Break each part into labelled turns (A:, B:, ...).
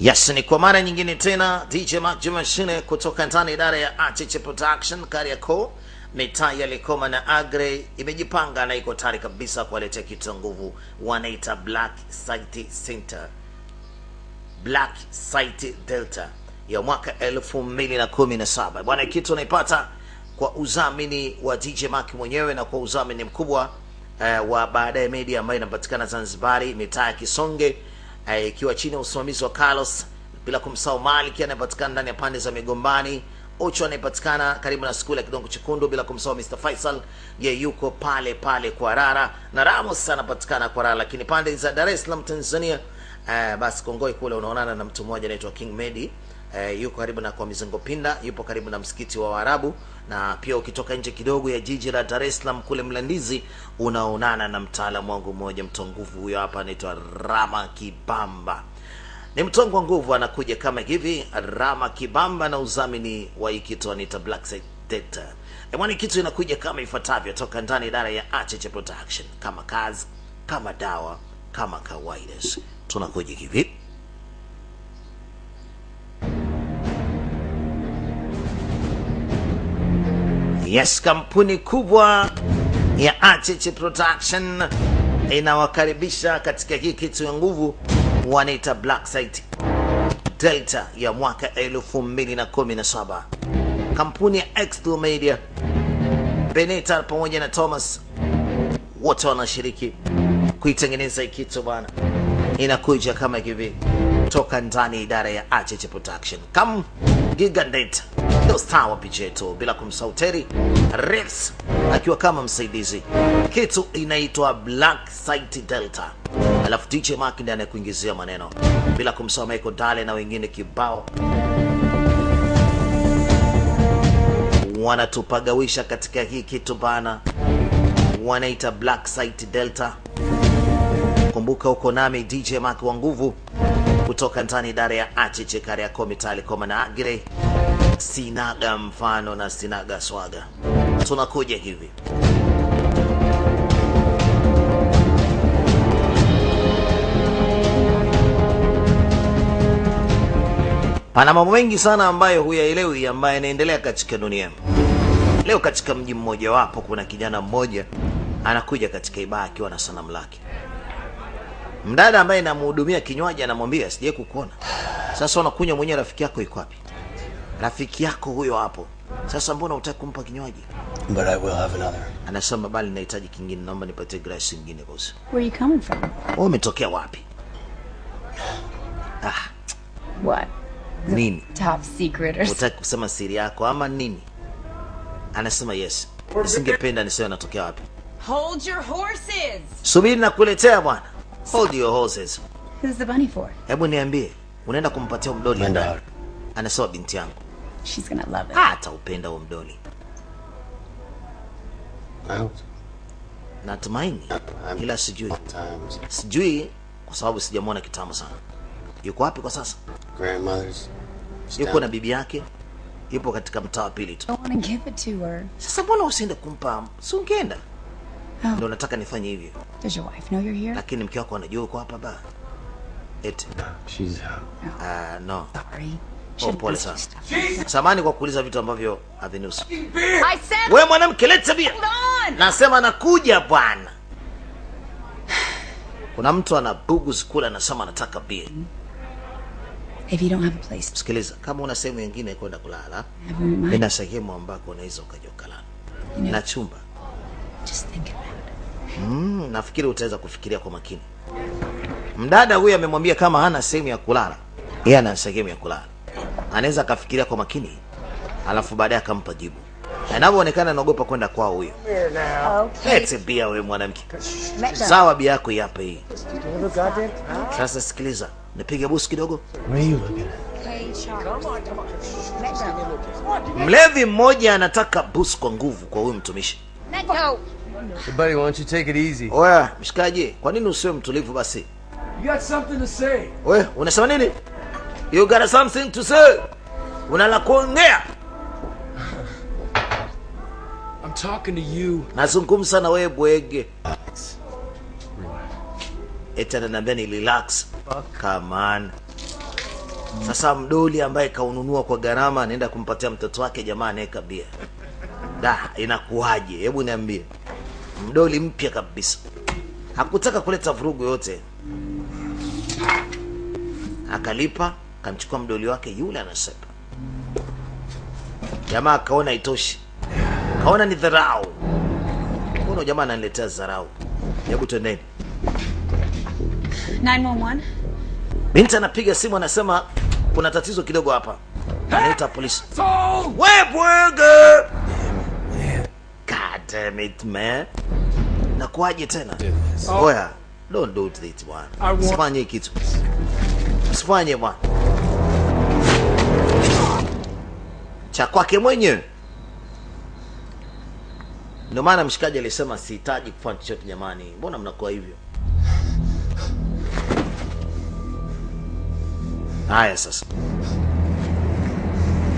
A: Yes, ni kwa mara nyingine tena DJ Maji Jumashine kutoka ndani idara ya Achiche Production Kariakoo, mitaa ya Likoma na Agre imejipanga na iko tayari kabisa kuwaletea kitu nguvu wanaita Black Site Center, Black Site Delta ya mwaka elfu mbili na kumi na saba. Bwana, kitu unaipata kwa uzamini wa DJ Mark mwenyewe na kwa uzamini mkubwa uh, wa baadaye media ambayo inapatikana Zanzibari, mitaa ya Kisonge ikiwa chini ya usimamizi wa Carlos, bila kumsahau Malik anayepatikana ndani ya pande za Migombani, Ocho anayepatikana karibu na skuli ya Kidongo Chekundu, bila kumsahau Mr Faisal, ye yuko pale pale kwa Rara. Na Ramos anapatikana kwa Rara, lakini pande za Dar es Salaam Tanzania, eh, basi Kongoi kule unaonana na mtu mmoja anaitwa King Medi eh, yuko karibu na kwa mizingo Pinda, yupo karibu na msikiti wa Waarabu, na pia ukitoka nje kidogo ya jiji la Dar es Salaam kule Mlandizi unaonana na mtaalamu wangu mmoja mtoa nguvu, huyo hapa anaitwa Rama Kibamba. Ni mtongo wa nguvu, anakuja kama hivi. Rama Kibamba na uzamini wa kitu Black Data. Emwani kitu inakuja kama ifuatavyo, toka ndani idara ya Acheche Production, kama kazi, kama dawa, kama kawaida, tunakuja hivi. Yes, kampuni kubwa ya Achichi Production inawakaribisha katika hii kitu ya nguvu wanaita Black Site Delta ya mwaka 2017. Kampuni ya X2 Media, Benita pamoja na Thomas wote wanashiriki kuitengeneza hii kitu bwana, inakuja kama hivi toka ndani idara ya Achichi Production. Kam Giganet ndio star wa picha yetu, bila kumsahau Terry Reeves akiwa kama msaidizi. Kitu inaitwa Black Site Delta, alafu DJ Mark ndiye anayekuingizia maneno, bila kumsahau Michael Dale na wengine kibao wanatupagawisha katika hii kitu bana, wanaita Black Site Delta. Kumbuka uko nami DJ Mark wa nguvu kutoka ndani idara ya Achiche Kariakoo, mitaa Likoma na. Sinaga mfano na sinaga swaga, tunakuja hivi. Pana mambo mengi sana ambayo huyaelewi ambayo yanaendelea katika dunia leo. Katika mji mmoja wapo, kuna kijana mmoja anakuja katika ibaa akiwa na sanamu lake mdada ambaye namhudumia kinywaji anamwambia sijai kukuona. Sasa unakunywa mwenyewe, rafiki yako iko wapi? Rafiki yako huyo hapo. Sasa mbona utaki kumpa kinywaji?
B: But I will have another.
A: Anasema bali nahitaji kingine, naomba nipatie glasi nyingine bosi.
C: Where are you coming from?
A: Wewe umetokea wapi? Ah,
C: What?
A: nini?
C: Top secret or?
A: Utaki kusema siri yako ama nini? Anasema yes. Nisingependa niseme natokea wapi.
D: Hold your horses!
A: Subiri nakuletea bwana. Hold your horses.
C: Who's the bunny for?
A: Hebu niambie, unaenda kumpatia mdoli ndio? Anasema binti yangu.
C: She's gonna love it.
A: hata upenda huo mdoli. Natumaini, ila sijui,
B: times
A: sijui kwa sababu sijamwona kitambo sana. Yuko wapi kwa sasa?
B: grandmothers.
A: Yuko na bibi yake, yupo katika mtaa wa pili tu.
C: I wanna give it to her.
A: Sasa mbona usiende kumpa? Si ungeenda?
C: Oh.
A: Ndio nataka nifanye hivyo,
C: Does your wife know you're here?
A: lakini mke wako anajua uko hapa ba? Eti
B: She's uh,
A: ah, no.
C: Sorry.
A: Oh, pole sana. Samani kwa kuuliza vitu ambavyo havinusu. Wewe mwanamke, leta
D: be.
A: Nasema nakuja bwana. Kuna mtu ana bugu kule anasema anataka bia.
C: If you don't have a place
A: Sikiliza, kama una sehemu nyingine kwenda kulala, nina sehemu ambako unaweza ukaja ukalala
C: you know,
A: na chumba.
C: just think about it.
A: Mm, nafikiri utaweza kufikiria kwa makini. Mdada huyu amemwambia kama hana sehemu ya kulala, yeye ana sehemu ya kulala, anaweza akafikiria kwa makini, alafu baadaye akampa jibu. Anavyoonekana anaogopa kwenda kwao huyo. Lete bia wewe mwanamke. Sawa, bia yako hapa hii. Sasa sikiliza, nipige busu kidogo. Mlevi mmoja anataka busu kwa nguvu kwa huyu mtumishi.
D: Let go!
E: Hey, buddy, why don't you take it easy?
A: Oya, mshikaji, kwa nini usiwe mtulivu basi?
F: You got something to say?
A: We, unasema nini? You got something to say? Una la kuongea?
F: I'm talking to you.
A: Nazungumza na wewe bwege. Eti ananiambia ni relax. Come on. Sasa mdoli ambaye kaununua kwa gharama anaenda kumpatia mtoto wake, jamaa anaweka bia. Da, inakuwaje? Hebu niambie, mdoli mpya kabisa, hakutaka kuleta vurugu yote, akalipa, akamchukua mdoli wake yule, anasepa. Jamaa akaona itoshi, kaona ni dharau. Mbona jamaa ananiletea dharau? Hebu twendeni.
C: 911?
A: Binti anapiga simu, anasema kuna tatizo kidogo hapa, anaita polisi.
F: So,
A: We bwege! God damn it man, nakuaje tena? Oya, don't do it bwana, usifanye kitu, usifanye bwana, cha kwake mwenyewe. Ndio maana mshikaji alisema sihitaji kufanya chochote. Jamani, mbona mnakuwa hivyo? Haya sasa,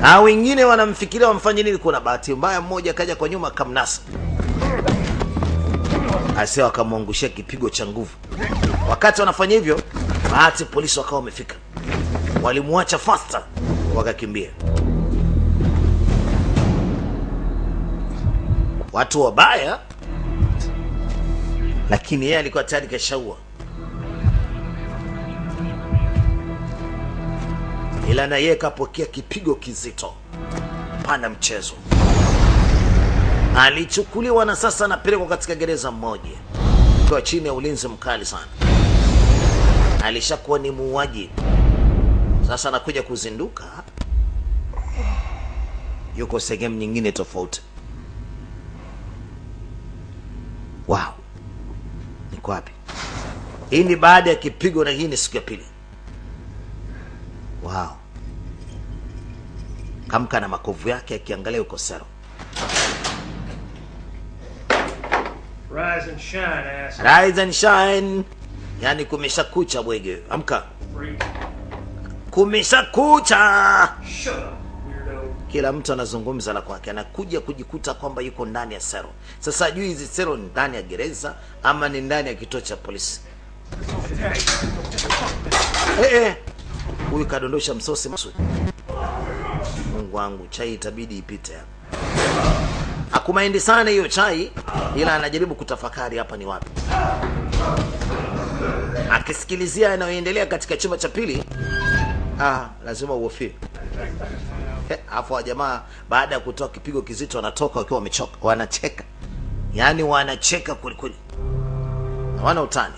A: na wengine wanamfikiria wamfanye nini. Kuna bahati mbaya, mmoja akaja kwa nyuma akamnasa, asi wakamwangushia kipigo cha nguvu. Wakati wanafanya hivyo, bahati polisi wakawa wamefika, walimwacha fasta, wakakimbia. Watu wabaya, lakini yeye alikuwa tayari kashaua. ila na yeye kapokea kipigo kizito. Pana mchezo, alichukuliwa na sasa anapelekwa katika gereza mmoja, kwa chini ya ulinzi mkali sana. Alishakuwa ni muuaji, sasa anakuja kuzinduka, yuko sehemu nyingine tofauti. Wow, niko wapi? Hii ni baada ya kipigo, na hii ni siku ya pili. Wow. Kamka na makovu yake akiangalia uko sero.
G: Rise and shine.
A: Rise and shine. Yani kumesha kucha bwege. Amka. Kumesha kucha. Kila mtu anazungumza la kwake, anakuja kujikuta kwamba yuko ndani ya sero. Sasa jui hizi sero ni ndani ya gereza ama ni ndani ya kituo cha polisi. Eh, eh. Huyu kadondosha msosi. Mungu wangu, chai itabidi ipite hapa. Akumaindi sana hiyo chai, ila anajaribu kutafakari hapa ni wapi. Akisikilizia yanayoendelea katika chumba cha pili, ah, lazima uofie. Eh, Alafu wajamaa baada ya kutoa kipigo kizito wanatoka wakiwa wamechoka, wanacheka, yaani wanacheka kwelikweli, hawana utani.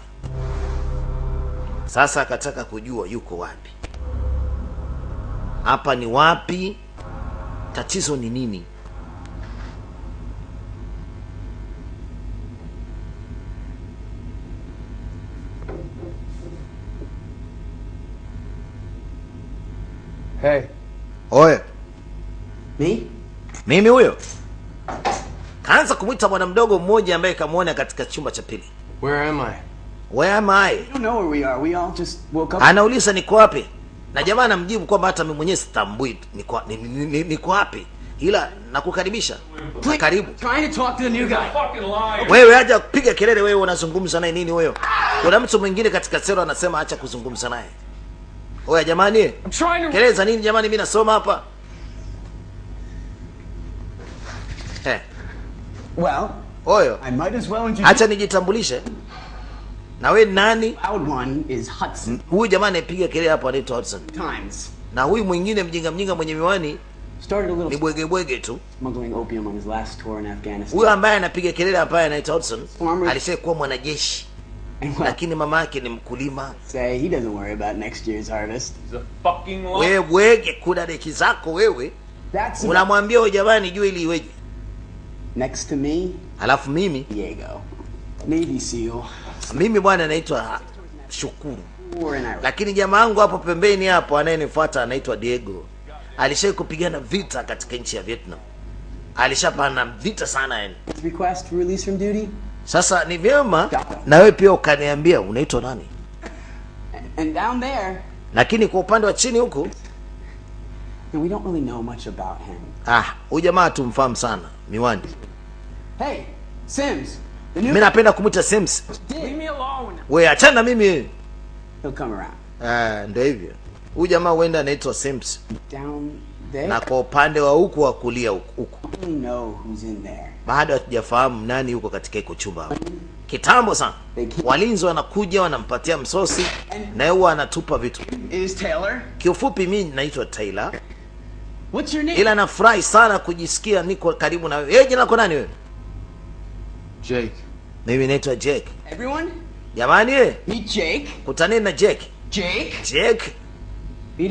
A: Sasa akataka kujua yuko wapi, hapa ni wapi, tatizo ni nini?
E: Hey,
A: Oye,
B: Me?
A: mimi huyo. Kaanza kumwita bwana mdogo mmoja ambaye kamwona katika chumba cha pili.
E: where am I?
A: Where am I?
B: You know where we are. We all just woke up.
A: Anauliza niko wapi, na jamaa anamjibu kwamba hata mimi mwenyewe sitambui niko ni, ni- ni- ni- niko wapi, ila nakukaribisha. Karibu
F: trying to talk to the new guy.
A: Wewe, haja kupiga kelele. Wewe unazungumza naye nini huyo? Kuna mtu mwingine katika sero anasema acha kuzungumza naye. Oya jamani,
F: Keleza
A: kelele za nini jamani? Mimi nasoma hapa
B: Well,
A: Oyo,
B: I might as well introduce.
A: acha nijitambulishe. Na we nani?
B: Loud one is Hudson
A: Huyu jamaa anayepiga kelele hapo anaitwa Hudson,
B: Times.
A: na huyu mwingine mjinga mjinga mwenye miwani
B: Started a
A: ni
B: little
A: bwege bwege tu.
B: smuggling opium on his last tour in Afghanistan.
A: Huyu ambaye anapiga kelele hapa anaitwa Hudson,
B: Former-
A: alishakuwa mwanajeshi,
B: well,
A: lakini mama yake ni mkulima.
B: say he doesn't worry about next year's harvest.
G: He's a fucking liar.
A: Wewe bwege, kuna deki zako wewe, unamwambia huyo jamani jua ili iweje?
B: Next to me,
A: Alafu mimi
B: Diego, Navy SEAL.
A: mimi bwana naitwa Shukuru, lakini jamaa wangu hapo pembeni hapo anayenifuata anaitwa Diego. Alishai kupigana vita katika nchi ya Vietnam, alishapana vita sana yani.
B: Request release from duty.
A: Sasa ni vyema na wewe pia ukaniambia unaitwa nani,
B: And down there,
A: lakini kwa upande wa chini huku
B: we don't really know much about him.
A: ah, huyu jamaa tumfahamu sana, miwani.
B: Hey, Sims,
A: Mimi napenda kumwita Sims.
F: Leave me alone.
A: We achana mimi.
B: he'll come around.
A: Ah, ndio hivyo. huyu jamaa huenda anaitwa Sims
B: Down there?
A: na kwa upande wa huku wa kulia huku huku
B: I don't know who's in there.
A: bado hatujafahamu nani yuko katika iko chumba hapo. Kitambo sana walinzi wanakuja wanampatia msosi na yeye huwa anatupa vitu.
B: Is Taylor?
A: Kiufupi, mimi naitwa Taylor,
B: What's your name?
A: ila nafurahi sana kujisikia niko karibu na wewe. Yeye jina lako nani wewe?
E: Jake.
A: Mimi naitwa Jake.
B: Everyone?
A: Jamani, eh,
B: Meet Jake.
A: kutaneni na Jake.
B: Jake?
A: Jake,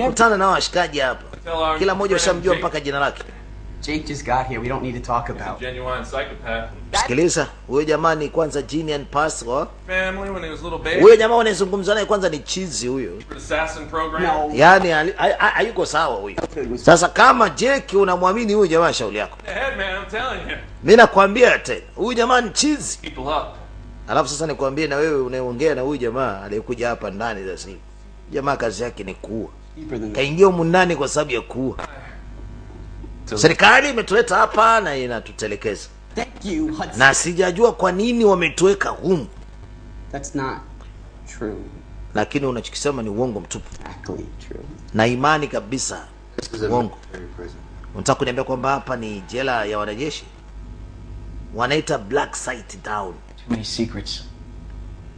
A: kutana na washikaji hapa, kila mmoja ushamjua mpaka jina lake.
B: Jake just got here. We don't need to talk about.
G: he's a genuine psychopath.
A: Sikiliza, huyo jamaa ni kwanza Gene Pascal.
G: Family when he was little baby.
A: Huyo jamaa unayezungumza naye kwanza ni chizi huyo,
G: Assassin program.
B: No.
A: yaani hayuko sawa huyo. Sasa kama Jake unamwamini huyo jamaa, shauri yako.
G: Hey man, I'm telling you.
A: Mimi nakwambia tena huyu jamaa ni chizi
G: People up.
A: alafu sasa nikwambie na wewe unayeongea na huyu jamaa aliyekuja hapa ndani sasa hivi jamaa kazi yake ni kuua
B: Deeper than that.
A: kaingia humu ndani kwa sababu ya kuua serikali imetuleta hapa na inatutelekeza
B: Thank you, Hudson.
A: na sijajua kwa nini wametuweka humu
B: That's not true.
A: lakini unachokisema ni uongo mtupu
B: Exactly true.
A: na imani kabisa Uongo. unataka kuniambia kwamba hapa ni jela ya wanajeshi wanaita black site down
B: Too many secrets.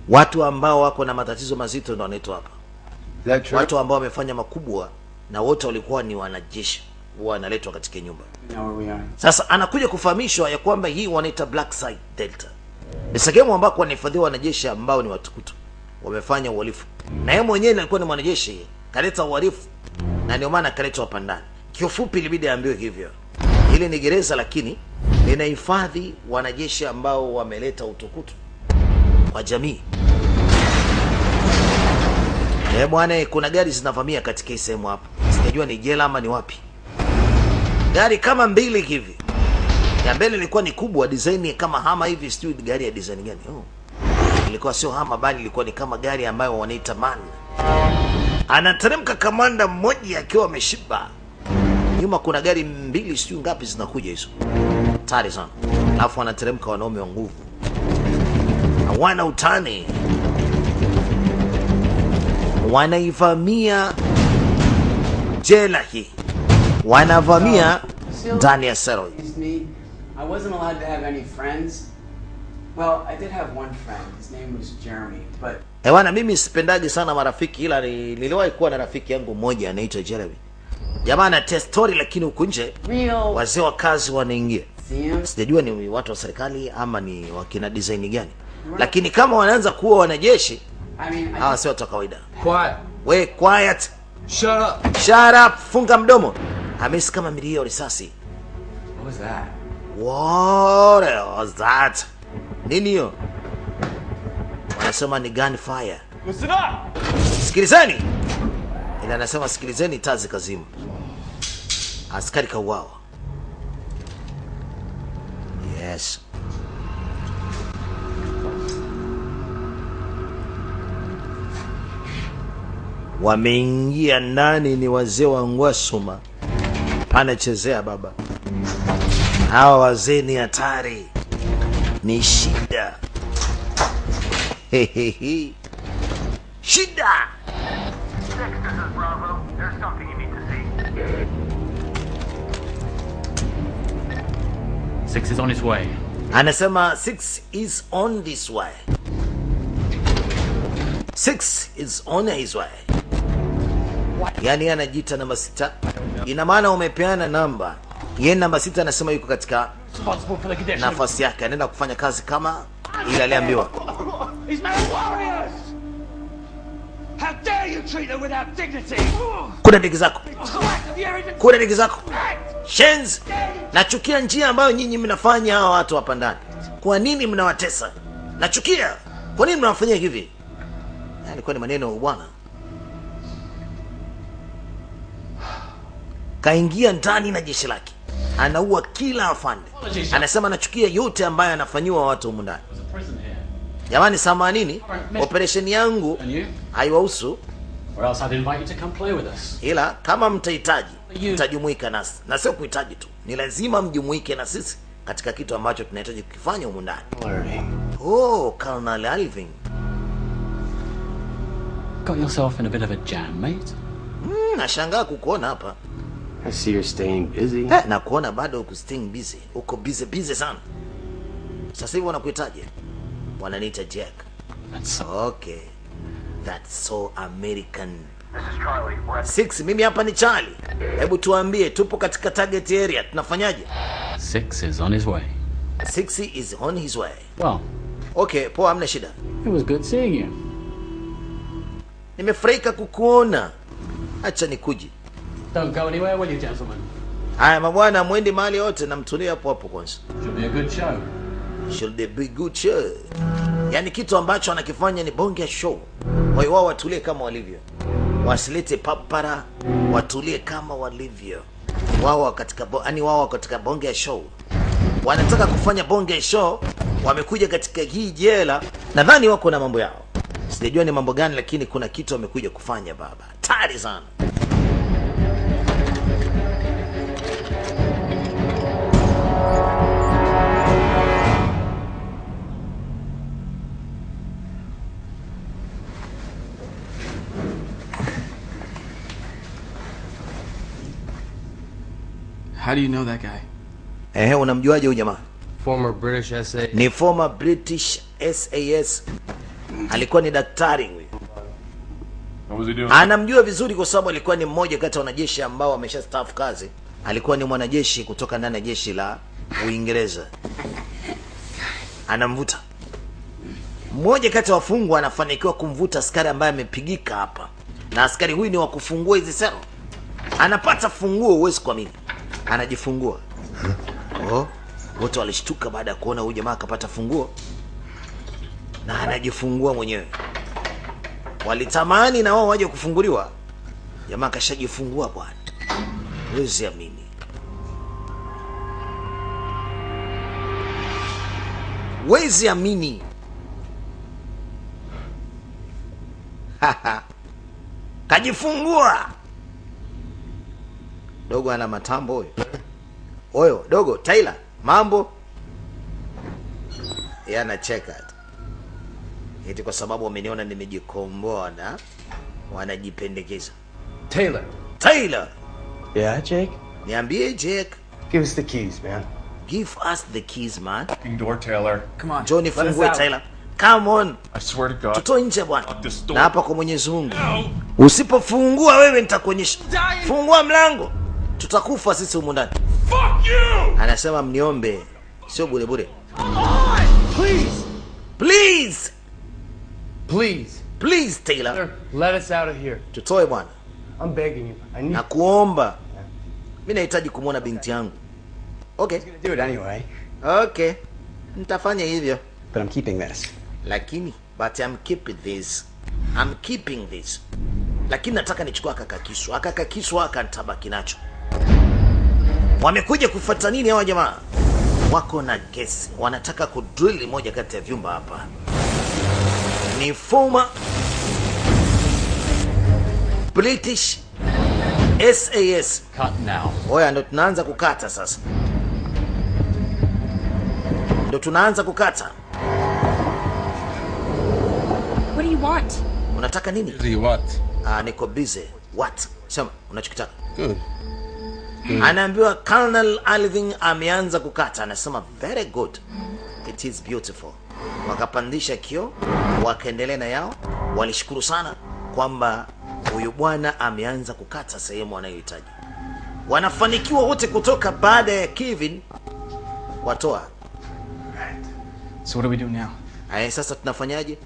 A: watu ambao wako na matatizo mazito ndo wanaitwa hapa
E: Is that true?
A: watu ambao wamefanya makubwa na wote walikuwa ni wanajeshi huwa analetwa katika nyumba. Sasa anakuja kufahamishwa ya kwamba hii wanaita black site delta. Ni sehemu ambako wanahifadhiwa wanajeshi ambao ni watukutu. Wamefanya uhalifu. Na yeye mwenyewe alikuwa ni mwanajeshi kaleta uhalifu. Na ndio maana akaletwa hapa ndani kiufupi ilibidi aambiwe hivyo. Hili ni gereza lakini linahifadhi wanajeshi ambao wameleta utukutu kwa jamii. Eh bwana, kuna gari zinavamia katika hii sehemu hapa, sijajua ni jela ama ni wapi. Gari kama mbili hivi, ya mbele ilikuwa ni kubwa, design kama hama hivi, sijui gari ya design gani. Oh, ilikuwa sio hama, bali ilikuwa ni kama gari ambayo wanaita man. Anateremka kamanda mmoja akiwa ameshiba, nyuma kuna gari mbili, sijui ngapi zinakuja hizo, hatari sana. Alafu anateremka wanaume wa nguvu, hawana utani. Wanaivamia jela hii, wanavamia ndani ya sero.
B: I wasn't allowed to have any friends. Well, I did have one friend. His name was Jeremy, but
A: Ewana, mimi sipendagi sana marafiki, ila ni- niliwahi kuwa na rafiki yangu mmoja anaitwa Jeremy. Jamaa anatia story, lakini huku nje wazee wa kazi wanaingia. Sijajua ni watu wa serikali ama ni wakina design gani, lakini kama wanaanza kuwa wanajeshi,
B: I mean,
A: hawa si watu wa kawaida.
E: Quiet.
A: We quiet,
E: Shut up.
A: shut up, funga mdomo. Hamisi kama milio ya risasi.
B: what was that?
A: What was that? Nini hiyo? Wanasema ni gunfire.
G: Listen up!
A: Sikilizeni, ila anasema sikilizeni, taa zikazima, askari kauawa. Yes, wameingia ndani, ni wazee wa Ngwasuma, panachezea baba. Hawa wazee ni hatari, ni shida. Hehehe. shida.
H: Six is
I: on his way.
A: anasema six is on this way six is on his way yaani anajiita namba sita. Ina maana umepeana namba. Ye namba sita anasema yuko katika nafasi yake. Anaenda kufanya kazi kama ile aliambiwa. Kuna ndege zako. Kuna ndege zako.
I: Shenz.
A: shenzi. Nachukia njia ambayo nyinyi mnafanya hawa watu hapa ndani. Kwa nini mnawatesa? Nachukia. Kwa nini mnawafanyia hivi? Alikuwa ni maneno bwana kaingia ndani na jeshi lake. Anaua kila afande. Anasema anachukia yote ambayo anafanyiwa watu humu ndani. Jamani samanini operesheni yangu haiwahusu. Ila kama mtahitaji mtajumuika nasi. Na sio kuhitaji tu ni lazima mjumuike na sisi katika kitu ambacho tunahitaji kukifanya humu ndani. Oh Colonel Alvin.
I: Got yourself in a bit of a jam, mate.
A: mm, nashangaa kukuona hapa
J: I see you're staying busy.
A: eh, na kuona bado uko staying busy. Uko busy busy sana. Sasa hivi wanakuitaje? Wananiita jack. That's so... okay. That's so american.
H: This is Charlie. We're at
A: six mimi hapa ni charlie. Hebu tuambie tupo katika target area tunafanyaje?
K: Six is on his way.
A: six is on his way.
K: Well,
A: okay poa hamna shida.
K: it was good seeing you.
A: nimefurahika kukuona. Acha nikuji
K: Don't go anywhere, will you, gentlemen?
A: haya mabwana mwendi mahali yote namtulia hapo hapo kwanza.
K: Should be a good show.
A: should be good show? Yaani kitu ambacho anakifanya ni bonge ya show hiyo wao watulie kama walivyo. Wasilete papara watulie kama walivyo. Wao katika yani wao katika bonge ya show. Wanataka kufanya bonge ya show wamekuja katika hii jela. Nadhani wako na mambo yao. Sijajua ni mambo gani lakini kuna kitu wamekuja kufanya baba. Tari sana
F: How do you know that guy?
A: ehe unamjuaje huyu jamaa?
E: Former British SA.
A: ni former british sas alikuwa ni daktari huyu.
G: What was he doing?
A: anamjua vizuri kwa sababu alikuwa ni mmoja kati ya wanajeshi ambao wamesha staff kazi. Alikuwa ni mwanajeshi kutoka ndani ya jeshi la uingereza. Anamvuta. Mmoja kati ya wafungwa anafanikiwa kumvuta askari ambaye amepigika hapa. Na askari huyu ni wa kufungua hizi sero. Anapata funguo huwezi kuamini anajifungua. Oh, wote walishtuka baada ya kuona huyu jamaa akapata funguo. Na anajifungua mwenyewe. Walitamani na wao waje kufunguliwa. Jamaa akashajifungua bwana. Wezi amini. Wezi amini. Kajifungua dogo ana matambo huyo. Oyo dogo Tyler, mambo. Yeye anacheka tu. Eti kwa sababu wameniona nimejikomboa na wanajipendekeza.
J: Taylor.
A: taylor!
J: Yeah, Jake?
A: niambie jake.
J: Give us the keys, man.
A: give us the keys man.
G: Fucking door, Taylor.
F: Come on.
A: Johnny,
F: let us
A: fungue taylor. Come on.
G: I swear to God.
A: tutoe nje bwana.
G: Lock this door.
A: na hapa kwa mwenyezi mungu. Usipofungua wewe nitakuonyesha. Fungua mlango tutakufa sisi humu ndani. Anasema mniombe sio bure bure.
E: Please,
A: please!
E: Please,
A: please taylor.
E: Let us out of here.
A: tutoe bwana.
J: I'm begging you. I need
A: na kuomba mi nahitaji kumwona binti yangu. Okay.
J: Do it anyway.
A: okay. Nitafanya hivyo.
J: But I'm keeping this.
A: lakini but I'm keeping this. I'm keeping this. Lakini nataka nichukua akakakiswa. Akakakiswa aka nitabaki nacho wamekuja kufata nini hawa jamaa? Wako na gesi. Wanataka kudrili moja kati ya vyumba hapa. Ni former british sas
K: Cut now.
A: oya ndo tunaanza kukata sasa. Ndo tunaanza kukata.
C: What do you want?
A: unataka nini?
E: What?
A: Ah, niko busy. What? Sema unachokitaka.
E: Good.
A: Anaambiwa colonel alvin ameanza kukata. Anasema very good. It is beautiful. Wakapandisha kio wakaendelea na yao. Walishukuru sana kwamba huyu bwana ameanza kukata sehemu anayohitaji wanafanikiwa wote kutoka baada ya kevin. Watoa.
F: So what do we do now?
A: aya sasa tunafanyaje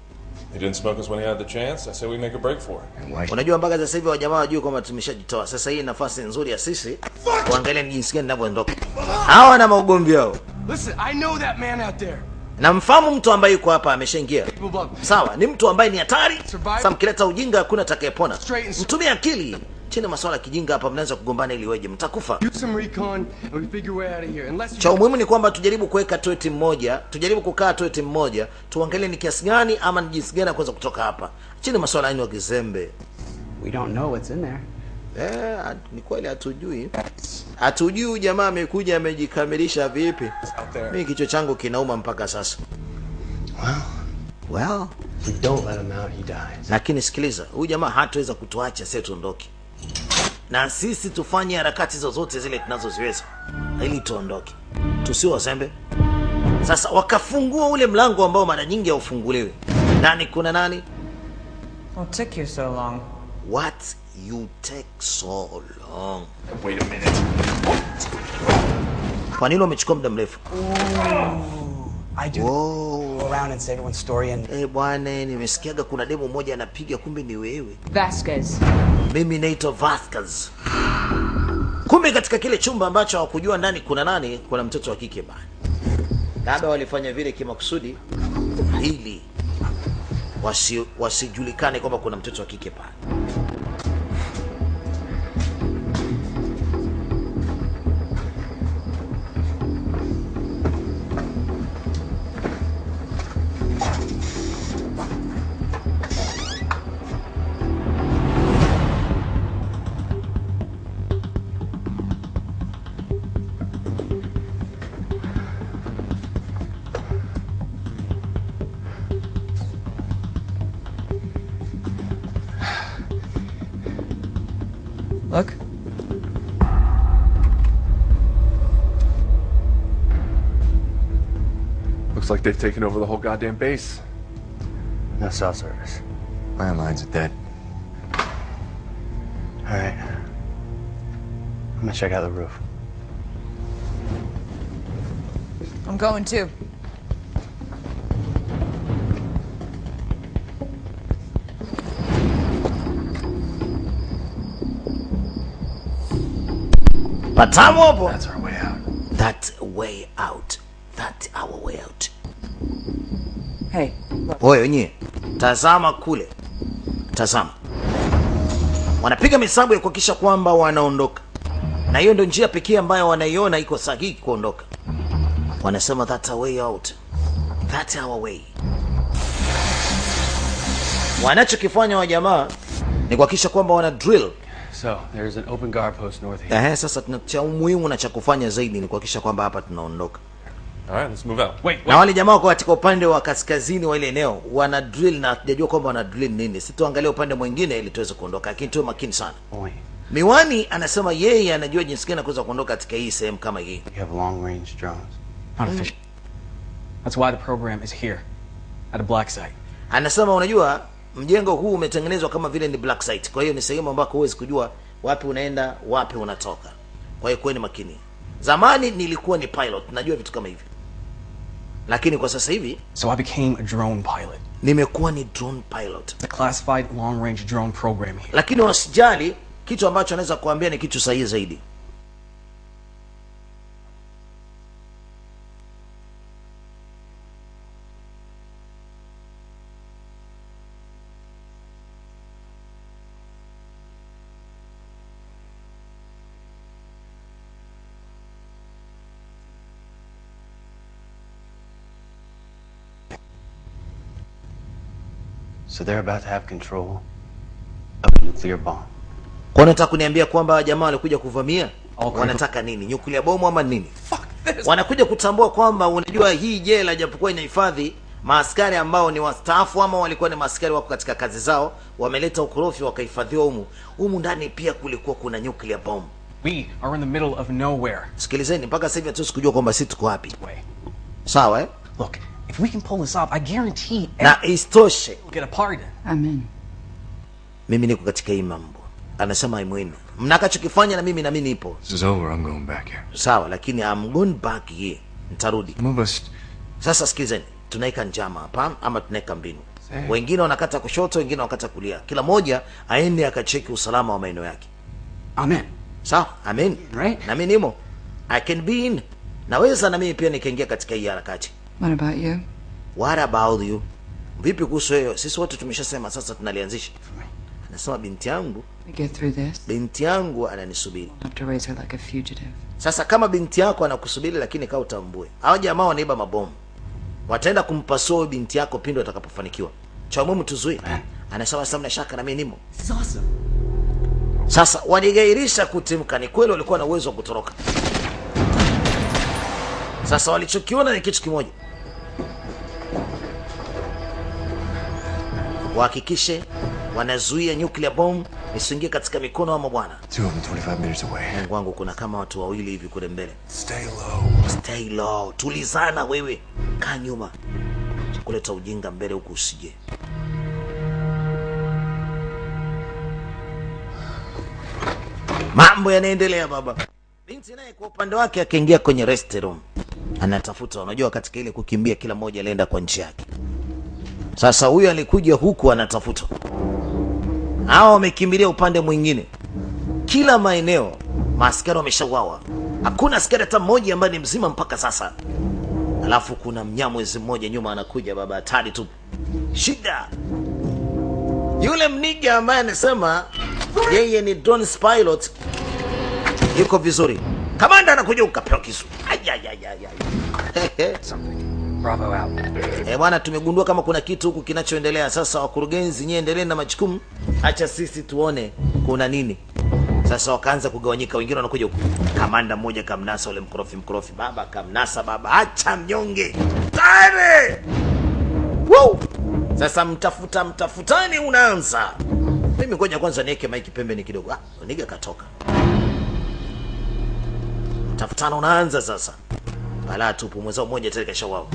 G: He didn't smoke us when he had the chance. I said we make a break for it.
A: unajua mpaka sasa hivi wajamaa wajue kwamba tumeshajitoa. Sasa hii nafasi nzuri ya sisi kuangalia ni jinsi gani ninavyoondoka. Hawa na maugomvi yao
F: Listen, I know that man out there.
A: namfahamu mtu ambaye yuko hapa ameshaingia. Sawa ni mtu ambaye ni hatari.
F: Sasa
A: sa mkileta ujinga hakuna atakayepona. Mtumie akili chini masuala ya kijinga hapa mnaanza kugombana ili weje mtakufa. Cha umuhimu ni kwamba tujaribu kuweka toeti mmoja tujaribu kukaa toeti mmoja tuangalie ni kiasi gani ama ni jinsi gani ya kuweza kutoka hapa. Chini masuala yenu wa kizembe.
J: We don't know what's in there.
A: Eh, ni kweli hatujui. Hatujui huyu jamaa amekuja amejikamilisha vipi?
G: Mimi
A: mi kichwa changu kinauma mpaka sasa. Well
J: well, we don't let him out, he dies.
A: lakini sikiliza huyu jamaa hataweza kutuacha sie tuondoke na sisi tufanye harakati zozote zile tunazoziweza ili tuondoke, tusio wazembe. Sasa wakafungua ule mlango ambao mara nyingi haufunguliwi. Ndani kuna nani?
L: What take you so long?
A: What you take so long?
G: Wait a minute.
A: Kwa nini umechukua muda mrefu?
J: I do go around and say everyone's story and
A: Eh, bwana, nimesikiaga kuna demo moja anapiga, kumbe ni wewe.
D: Vasquez.
A: Mimi naitwa Vasquez. Kumbe katika kile chumba ambacho hawakujua ndani kuna nani, kuna mtoto wa kike bana. Labda walifanya vile kimakusudi ili wasi, wasijulikane kwamba kuna mtoto wa kike pale.
G: They've taken over the whole goddamn base.
J: no cell service. Landlines are dead. All right. I'm gonna check out the roof.
L: I'm going too.
A: Patamu hapo.
J: That's our way out.
A: That way out. That our way out.
L: Hey, oye
A: Wewe wenyewe tazama kule, tazama, wanapiga misabu ya kuhakikisha kwamba wanaondoka, na hiyo ndio njia pekee ambayo wanaiona iko sahihi kuondoka. Wanasema that a way out, that our way. Wanachokifanya wa jamaa ni kuhakikisha kwamba wana drill
J: So there's an open guard post north here.
A: Ehe, sasa cha umuhimu na cha kufanya zaidi ni kuhakikisha kwamba hapa tunaondoka.
G: All right, let's move out.
J: Wait,
A: Na wale jamaa wako katika upande wa kaskazini wa ile eneo wana drill na hatujajua kwamba wana drill nini. Sisi tuangalie upande mwingine ili tuweze kuondoka, lakini tuwe makini sana.
J: Wait.
A: Miwani anasema yeye anajua jinsi gani kuweza kuondoka katika hii sehemu kama hii.
J: You have long range drones.
F: Not official. That's why the program is here, at a black site.
A: Anasema unajua, mjengo huu umetengenezwa kama vile ni black site, kwa hiyo ni sehemu ambako huwezi kujua wapi unaenda wapi unatoka. Kwa hiyo kuweni makini. Zamani nilikuwa ni pilot, najua vitu kama hivi, lakini kwa sasa hivi
F: So I became a drone pilot.
A: nimekuwa ni drone pilot.
F: The classified long range drone program here.
A: Lakini wasijali, kitu ambacho anaweza kuambia ni kitu sahihi zaidi.
J: So they're about to have control of a nuclear bomb.
A: Kwa nataka kuniambia kwamba jamaa walikuja kuvamia,
F: Okay.
A: wanataka nini? Nyuklia bomu ama nini? Fuck this. Wanakuja kutambua kwamba unajua hii jela japokuwa inahifadhi maaskari ambao ni wastaafu ama walikuwa ni maaskari wako katika kazi zao, wameleta ukorofi wakahifadhiwa humu. Humu ndani pia kulikuwa kuna nuclear bomb.
F: We are in the middle of nowhere.
A: Sikilizeni, mpaka sasa hivi hatuwezi kujua kwamba sisi tuko wapi. Sawa eh?
F: Look, if we can pull this off, I guarantee
A: Na isitoshe
F: we'll get a pardon.
L: Amen.
A: mimi niko katika hii mambo, anasema imwini mnakachokifanya na mimi na mimi nipo
M: This is over. I'm going back here.
A: sawa, lakini I'm going back here, nitarudi.
M: Move us.
A: Sasa sikizeni, tunaweka njama hapa ama tunaweka mbinu. Wengine wanakata kushoto, wengine wanakata kulia, kila moja aende akacheki usalama wa maeneo yake.
F: Amen.
A: Sawa, amen.
F: Right.
A: Na mimi nimo, I can be in. Naweza na mimi pia nikaingia katika hii harakati.
L: What about you?
A: What about you? Vipi kuhusu hiyo? Sisi wote tumeshasema, sasa tunalianzisha. Anasema binti yangu,
L: We get through this.
A: binti yangu ananisubiri.
L: I'll have to raise her like a fugitive.
A: Sasa kama binti yako anakusubiri, lakini kaa utambue, hao jamaa wanaiba mabomu, wataenda kumpasua huyo binti yako pindi watakapofanikiwa. Cha muhimu tuzuie. Anasema sasa, mna shaka na mimi nimo.
F: This is awesome.
A: Sasa waligairisha kutimka, ni kweli walikuwa na uwezo wa kutoroka. Sasa walichokiona ni kitu kimoja, wahakikishe wanazuia nuclear bomb isiingie katika mikono ya bwana.
M: Two of them 25 meters away.
A: Mungu wangu, kuna kama watu wawili hivi kule mbele.
M: Stay low.
A: Stay low, tulizana wewe, kaa nyuma, kuleta ujinga mbele huku usije. Mambo yanaendelea baba. Binti naye kwa upande wake akaingia kwenye restroom, anatafuta. Unajua, katika ile kukimbia, kila mmoja alienda kwa nchi yake. Sasa huyu alikuja huku anatafuta, hawa wamekimbilia upande mwingine. Kila maeneo maaskari wameshawawa, hakuna askari hata mmoja ambaye ni mzima mpaka sasa. Alafu kuna mnyamwezi mmoja nyuma anakuja, baba hatari tu. Shida yule mniga ambaye anasema yeye ni drone pilot yuko vizuri. Kamanda anakuja ukapewa kisu. Ai.
F: Bravo out.
A: Eh, bwana tumegundua kama kuna kitu huku kinachoendelea. Sasa wakurugenzi, nyie endelee na majukumu, acha sisi tuone kuna nini. Sasa wakaanza kugawanyika, wengine wanakuja huku. Kamanda mmoja kamnasa ule mkorofi mkorofi, baba kamnasa baba, acha mnyonge tare. Woo! Sasa mtafuta mtafutani unaanza. Mimi ngoja kwanza niweke maiki pembeni kidogo. Ah, niga katoka. Mtafutana unaanza sasa. Balaa tupu, mwenzao mmoja tayari kashauawa.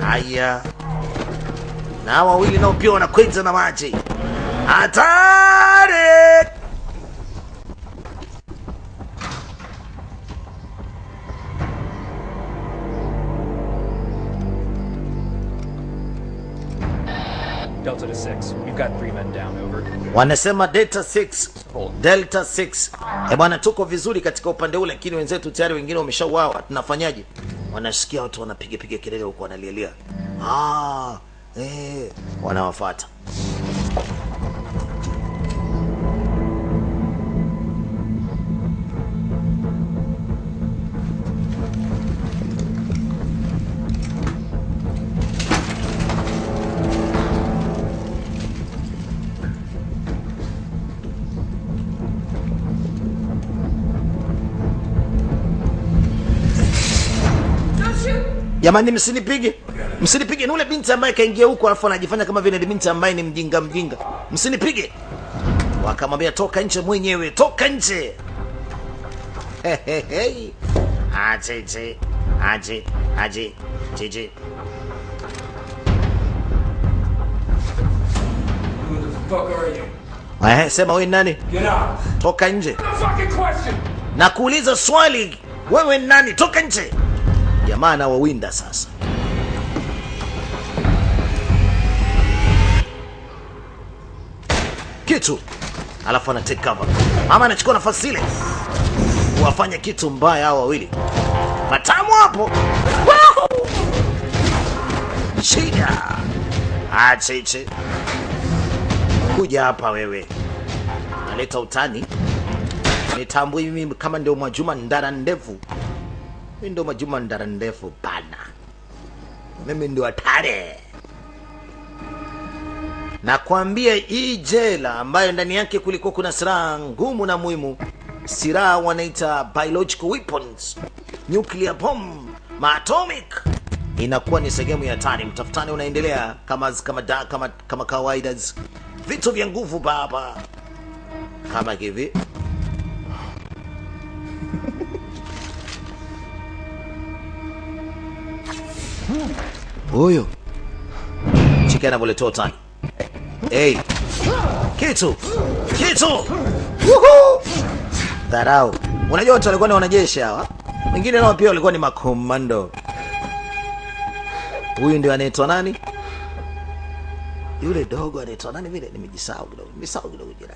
A: Haya, na wawili nao pia wanakwenza na maji. Hatari!
F: Delta to six. We've got three men down. Over.
A: Wanasema Delta 6, Delta 6. Eh bwana, tuko vizuri katika upande ule, lakini wenzetu tayari wengine wameshauawa. Tunafanyaje? Wanasikia watu wanapiga piga kelele huko, wanalialia. Ah, eh, wanawafuata. Jamani, msinipige, msinipige. Ni ule binti ambaye kaingia huko, alafu anajifanya kama vile ni binti ambaye ni mjinga mjinga. Msinipige. Wakamwambia toka nje mwenyewe, toka nje. Hehehe. Aje je, aje, aje, jeje.
I: Who the fuck are you?
A: Eh, sema wewe ni nani?
I: Get out.
A: Toka nje. Nakuuliza swali, wewe ni nani? Toka nje. Jamaa anawawinda sasa. Kitu alafu ana take cover, ama anachukua nafasi ile wafanye kitu mbaya hao wawili. Matamu hapo. Wahoo! Shida acheche, kuja hapa wewe, naleta utani nitambui mimi kama ndio Mwajuma ndara ndefu. Mimi ndo majuma ndara ndefu pana, mimi ndio hatari. Nakwambia hii jela ambayo ndani yake kulikuwa kuna silaha ngumu na muhimu, silaha wanaita biological weapons, nuclear bomb, maatomic, inakuwa ni sehemu ya hatari. Mtafutani unaendelea kama kama kama kama kawaida, vitu vya nguvu baba, kama hivi huyo chiki anavyoletea utani. Hey. Kitu kitu dharau. Unajua watu walikuwa ni wanajeshi hawa, wengine nao pia walikuwa ni makomando. Huyu ndio anaitwa nani? Yule dogo anaitwa nani vile? Nimejisahau kidogo, nimesahau kidogo jina.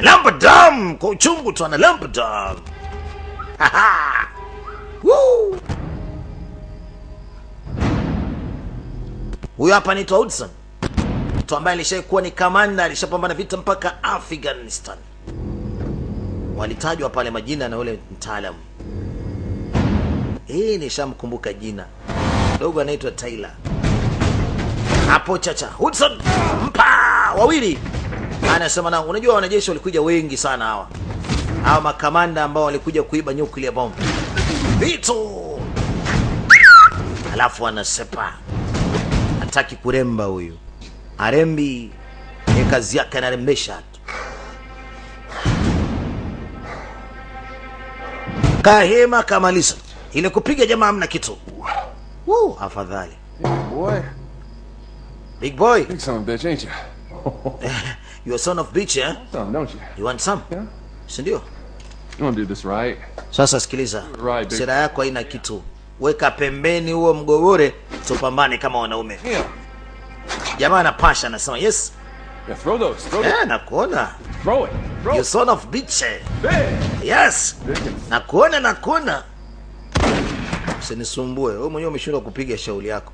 A: Lambadam, kwa uchungu tu ana Lambadam. Haha. Woo! Huyu hapa anaitwa Hudson, mtu ambaye alishakuwa ni kamanda, alishapambana vita mpaka Afghanistan. Walitajwa pale majina na yule mtaalamu. Hii nishamkumbuka jina. Dogo, anaitwa Taylor. Hapo. Chacha. Hudson mpa! Wawili, anasema na, unajua wanajeshi walikuja wengi sana hawa. Hawa makamanda ambao walikuja kuiba nuclear bomb. Vitu, alafu anasepa hataki kuremba huyu arembi ni kazi yake anarembesha tu. Kahema kamaliza ile kupiga jamaa amna kitu. Woo, afadhali.
G: Boy.
A: Big boy.
G: Big son of bitch, ain't you?
A: You a son of bitch, eh?
G: Some, don't you?
A: You want some?
G: Yeah.
A: Si ndio?
G: You to do this right?
A: Sasa sikiliza,
G: Right, big-
A: sera yako haina kitu, weka pembeni huo mgogore, tupambane kama wanaume. Jamaa anapasha, anasema yes,
G: Yeah, throw those. Throw
A: eh, nakuona
G: Throw it. Throw
A: you son of bitch. Yes, nakuona, nakuona. Usinisumbue wewe mwenyewe, umeshindwa kupiga shauli yako.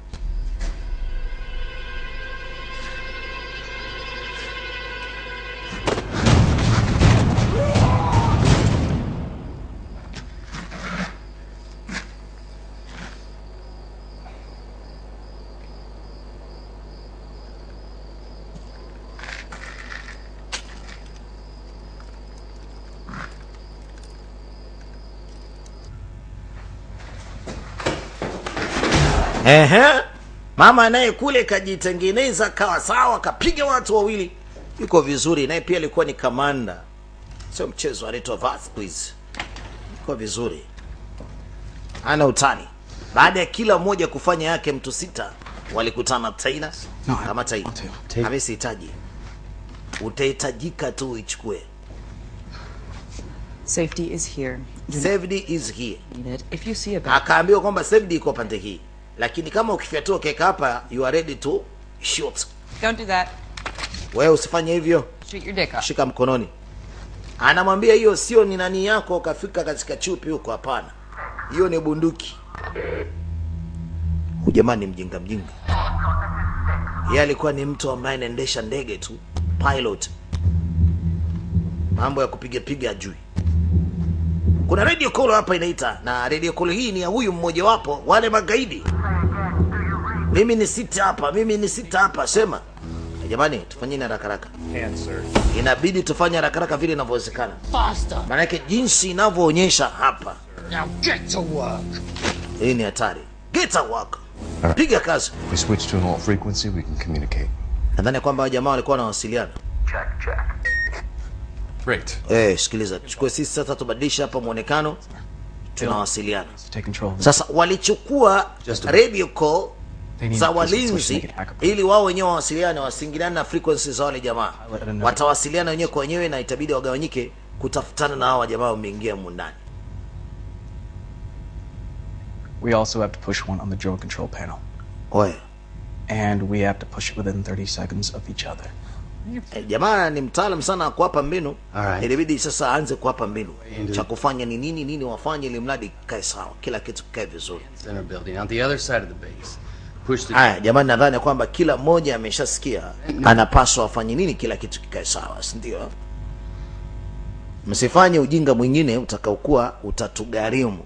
A: Ehe, mama naye kule kajitengeneza kawa sawa, kapiga watu wawili, yuko vizuri. Naye pia alikuwa ni kamanda, sio mchezo, anaitwa Vasquez, yuko vizuri, ana utani. Baada ya kila mmoja kufanya yake, mtu sita walikutana tena
F: No,
A: kama taina.
F: I'll
A: hitaji utahitajika tu uichukue.
L: Safety is here.
A: Safety is here.
L: need it. If you see a bad
A: akaambiwa kwamba safety iko pande hii, lakini kama ukifyatua ukiweka hapa, you are ready to shoot.
L: Don't do that.
A: Wewe usifanye hivyo,
L: Shoot your dick
A: shika mkononi. Anamwambia hiyo sio ni nani yako, ukafika katika chupi huko. Hapana, hiyo ni bunduki. Huyu jamaa mjinga mjinga. Yeye alikuwa ni mtu ambaye anaendesha ndege tu, pilot. Mambo ya kupiga piga ajui. Kuna radio call hapa inaita, na radio call hii ni ya huyu mmojawapo wale magaidi. Mimi ni sita hapa, mimi ni sita hapa, sema jamani, tufanyeni haraka haraka. Inabidi tufanye haraka haraka vile inavyowezekana, maanake jinsi inavyoonyesha hapa,
I: Now get to work.
A: hii ni hatari. Get a work, piga kazi.
M: We switch to an alt frequency, we can communicate.
A: Nadhani kwamba jamaa walikuwa wanawasiliana.
H: Check, check.
G: Great.
A: Eh, sikiliza, chukue sisi sasa, tubadilishe hapa mwonekano, tunawasiliana sasa. Walichukua radio call za walinzi ili wao wenyewe wawasiliane, wasingiliane na frequency za wale jamaa. Watawasiliana wenyewe kwa wenyewe, na itabidi wagawanyike kutafutana na hawa jamaa wameingia humu ndani.
F: We also have to push one on the drone control panel.
A: Oye,
F: And we have to push it within 30 seconds of each other.
A: Eh, jamaa ni mtaalam sana wa kuwapa mbinu.
K: Alright.
A: Ilibidi sasa aanze kuwapa mbinu cha kufanya ni nini nini wafanye, ili mradi kae sawa, kila kitu kae vizuri.
K: Center building on the other side of the base. Push the.
A: Haya jamani, nadhani kwamba kila mmoja ameshasikia anapaswa afanye nini, kila kitu kikae sawa, si ndio? Msifanye ujinga mwingine utakaokuwa utatugharimu.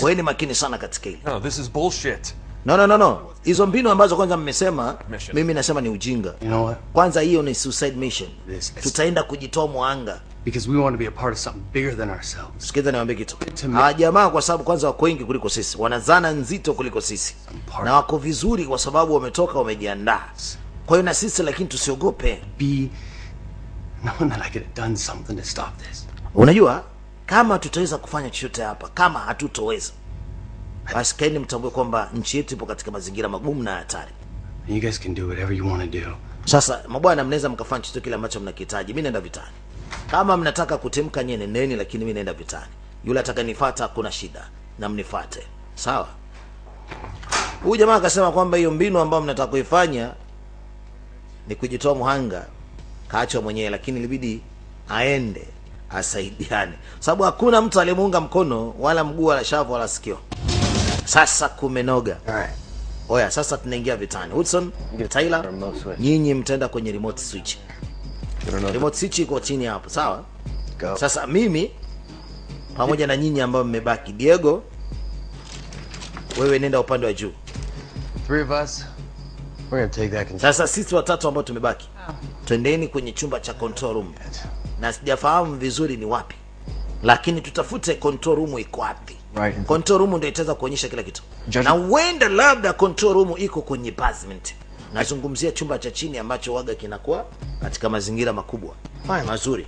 A: Kweni makini sana katika hili.
G: No, this is bullshit.
A: No, no, no, no. Hizo mbinu ambazo kwanza mmesema,
G: Mission.
A: mimi nasema ni ujinga.
K: You know what?
A: Kwanza hiyo ni suicide mission.
K: This is-
A: Tutaenda kujitoa mwanga.
K: Because we want to be a part of something bigger than ourselves.
A: Sikiza niwaambie kitu. Hawa jamaa kwa sababu kwanza wako wengi kuliko sisi, Wanazana nzito kuliko sisi, na wako vizuri kwa sababu wametoka, wamejiandaa. Kwa hiyo na sisi, lakini tusiogope.
K: Be knowing that I could have done something to stop this.
A: Unajua, kama tutaweza kufanya chochote hapa, kama hatutoweza, basi kaeni mtambue kwamba nchi yetu ipo katika mazingira magumu na hatari.
K: You guys can do whatever you want to do.
A: Sasa mabwana, mnaweza mkafanya chochote kile ambacho mnakihitaji. Mimi naenda vitani. Kama mnataka kutemka nyie, nendeni, lakini mimi naenda vitani. Yule atakanifuata kuna shida, na mnifuate, sawa? Huyu jamaa akasema kwamba hiyo mbinu ambayo mnataka kuifanya ni kujitoa mhanga, kaachwa mwenyewe, lakini ilibidi aende asaidiane, sababu hakuna mtu aliyemuunga mkono wala mguu wala shavu wala sikio. Sasa kumenoga. Oya, sasa tunaingia vitani. Hudson, Tyler,
M: remote
A: nyinyi mtaenda kwenye remote switch. Remote switch iko chini hapo, sawa?
M: Go.
A: Sasa mimi pamoja na nyinyi ambao mmebaki, Diego, wewe nenda upande wa juu.
E: Three of us, we're gonna take that control.
A: Sasa sisi watatu ambao tumebaki, twendeni kwenye chumba cha control room, na sijafahamu vizuri ni wapi, lakini tutafute control room iko wapi.
F: Right.
A: Control room ndio itaweza kuonyesha kila kitu,
F: Judge-
A: na huenda labda control room iko kwenye basement. nazungumzia chumba cha chini ambacho waga kinakuwa katika mazingira makubwa Fine. mazuri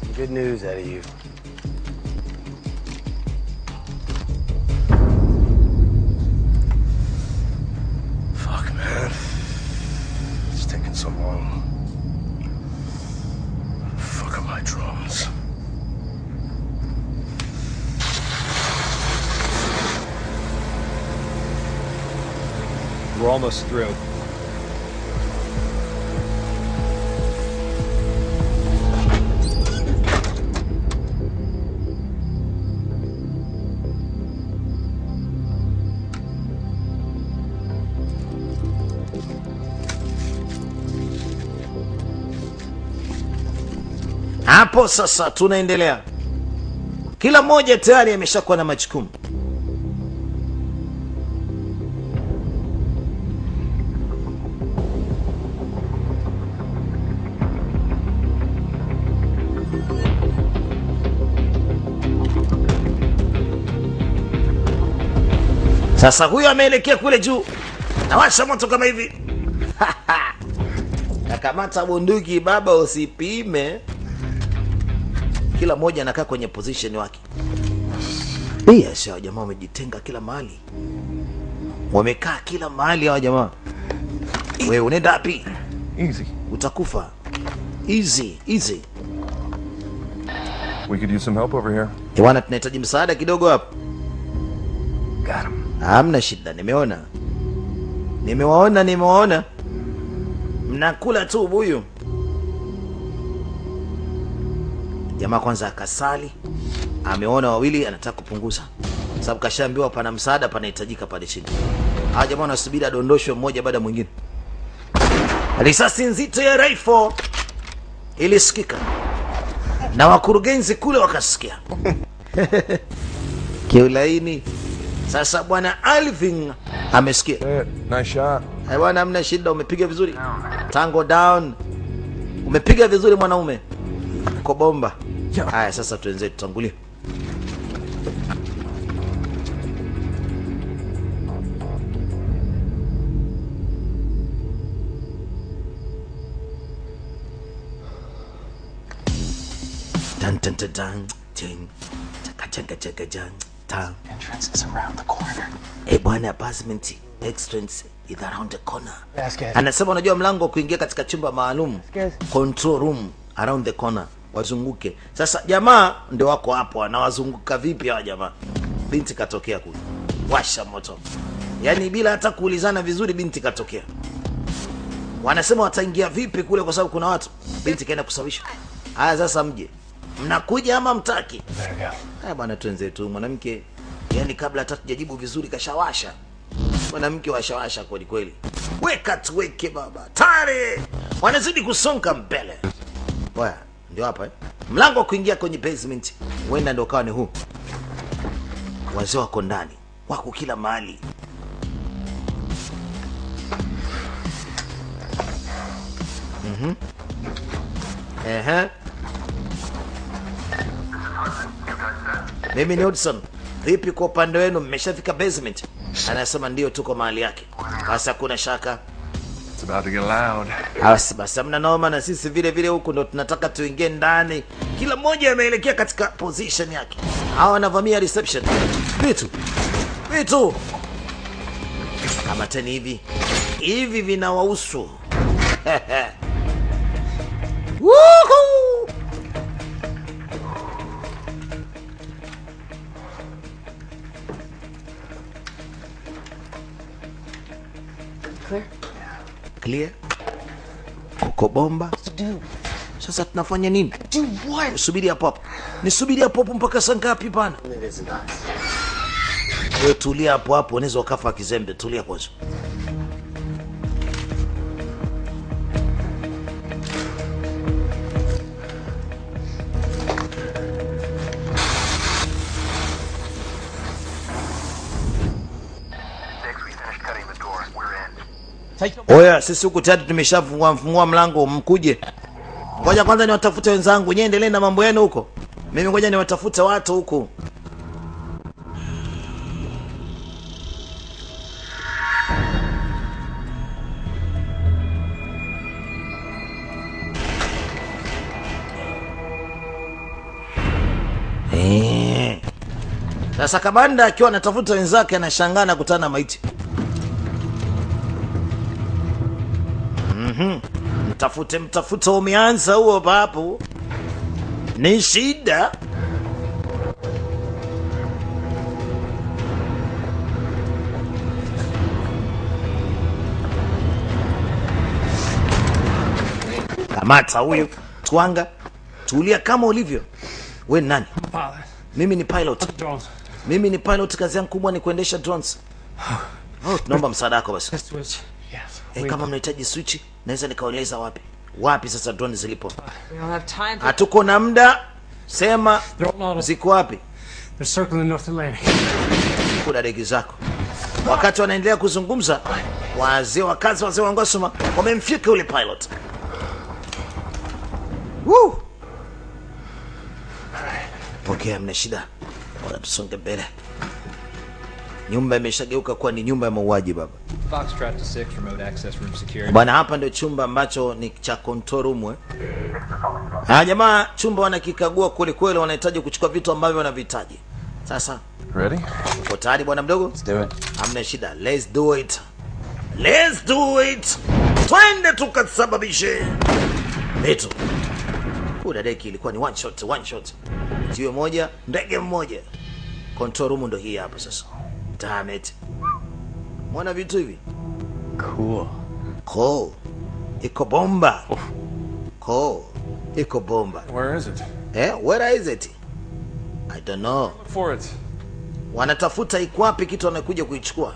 E: Some good news out of you.
K: Fuck, man. It's taking so long. Fuck up my drums.
N: We're almost through.
A: hapo sasa tunaendelea kila mmoja tayari ameshakuwa na majukumu sasa huyo ameelekea kule juu. Nawasha moto kama hivi. Nakamata bunduki baba usipime. Kila mmoja anakaa kwenye position wake. Yes hawa jamaa wamejitenga kila mahali. Wamekaa kila mahali hawa jamaa. Wewe unaenda wapi?
M: Easy.
A: utakufa. Easy easy.
M: We could use some help over here.
A: bwana tunahitaji msaada kidogo hapo hamna shida nimeona. Nimewaona nimewaona. Mnakula tu buyu jamaa kwanza akasali. Ameona wawili anataka kupunguza. Sababu kashaambiwa pana msaada panahitajika pale chini. Hawa jamaa anasubiri adondoshwe mmoja baada mwingine. Risasi nzito ya rifle. Ilisikika. Na wakurugenzi kule wakasikia. Kiulaini sasa bwana alvin amesikia.
M: Eh, nasha
A: Eh, bwana hamna shida umepiga vizuri. Tango down. Umepiga vizuri mwanaume. Kwa bomba. Haya sasa tuenze tutangulie. Dun, dun, dun, dun, dun. Chaka, chaka, chaka, jan, tan.
J: Entrance is around the corner.
A: Eh, bwana apartment entrance is around the corner.
E: Yes, guys.
A: anasema unajua mlango wa kuingia katika chumba maalum control room around the corner. Wazunguke. Sasa jamaa ndio wako hapo anawazunguka vipi hawa jamaa? Binti katokea kule. Washa moto. Yaani bila hata kuulizana vizuri binti katokea. Wanasema wataingia vipi kule kwa sababu kuna watu? Binti kaenda kusawisha haya sasa mje mnakuja ama mtaki? Haya bwana twenzetu. Mwanamke yani kabla hata tujajibu vizuri kashawasha. Mwanamke washawasha kweli kweli. Weka tuweke baba tare wanazidi kusonga mbele. Oya, ndio hapa eh? mlango wa kuingia kwenye basement huenda ndio kawa ni huu. Wazee wako ndani wako kila mahali. Mhm. Ehe. Mimi ni Hudson. Vipi kwa upande wenu, mmeshafika basement? Anasema ndio, tuko mahali yake. Basi hakuna shaka. Basi basi, hamna noma, na sisi vile vile huku ndo tunataka tuingie ndani. Kila mmoja ameelekea katika position yake. Hawa wanavamia reception. Vitu vitu kamateni hivi hivi, vinawahusu
L: clear?
A: Kuko bomba? Sasa tunafanya nini? Subiri hapo hapo. Nisubiri hapo hapo mpaka saa ngapi bana? Wewe tulia hapo hapo unaweza ukafa kizembe tulia kwanza Oya, sisi huku tayari tumeshafungua mfungua mlango, mkuje. Ngoja kwanza niwatafute wenzangu, nye endelee na mambo yenu huko, mimi ngoja niwatafute watu huku. Eh. Sasa Kabanda akiwa anatafuta wenzake anashangaa na kutana maiti. Maiti. Mhm. Mtafute mtafute umeanza huo babu, Ni shida. Kamata huyu. Twanga. Tulia kama ulivyo. We ni nani? Mimi ni pilot. Mimi ni pilot, kazi yangu kubwa ni kuendesha drones. Oh, tunaomba msaada wako basi. Eh, kama mnahitaji switch, naweza nikaeleza wapi? Wapi sasa drone zilipo? Hatuko na muda. Sema ziko wapi? Kuna degi zako. Wakati wanaendelea kuzungumza, wazee wa kazi, wazee wa Ngosoma wamemfika yule pilot. Woo! Pokea, mna shida. wanatusonge tusonge mbele. Nyumba imeshageuka kuwa ni nyumba ya mauaji baba.
N: Foxtrot to 6, remote access room security.
A: Bwana, hapa ndio chumba ambacho ni cha control room eh. Ah, jamaa chumba wanakikagua kweli kweli, wanahitaji kuchukua vitu ambavyo wanavihitaji. Sasa
M: Ready?
A: uko tayari bwana mdogo?
E: Let's do it.
A: Hamna shida. Let's do it. Let's do it. Twende tukasababishe vitu. Kuda deki ilikuwa ni one shot, one shot. Jiwe moja, ndege mmoja. Control room ndo hii hapa sasa. Damn it. Mwana vitu hivi?
E: Cool.
A: Cool. Iko bomba. Cool. Iko bomba.
G: Where is it?
A: Eh, where is it? I don't know.
G: Look for it.
A: wanatafuta iko wapi kitu wanakuja kuichukua,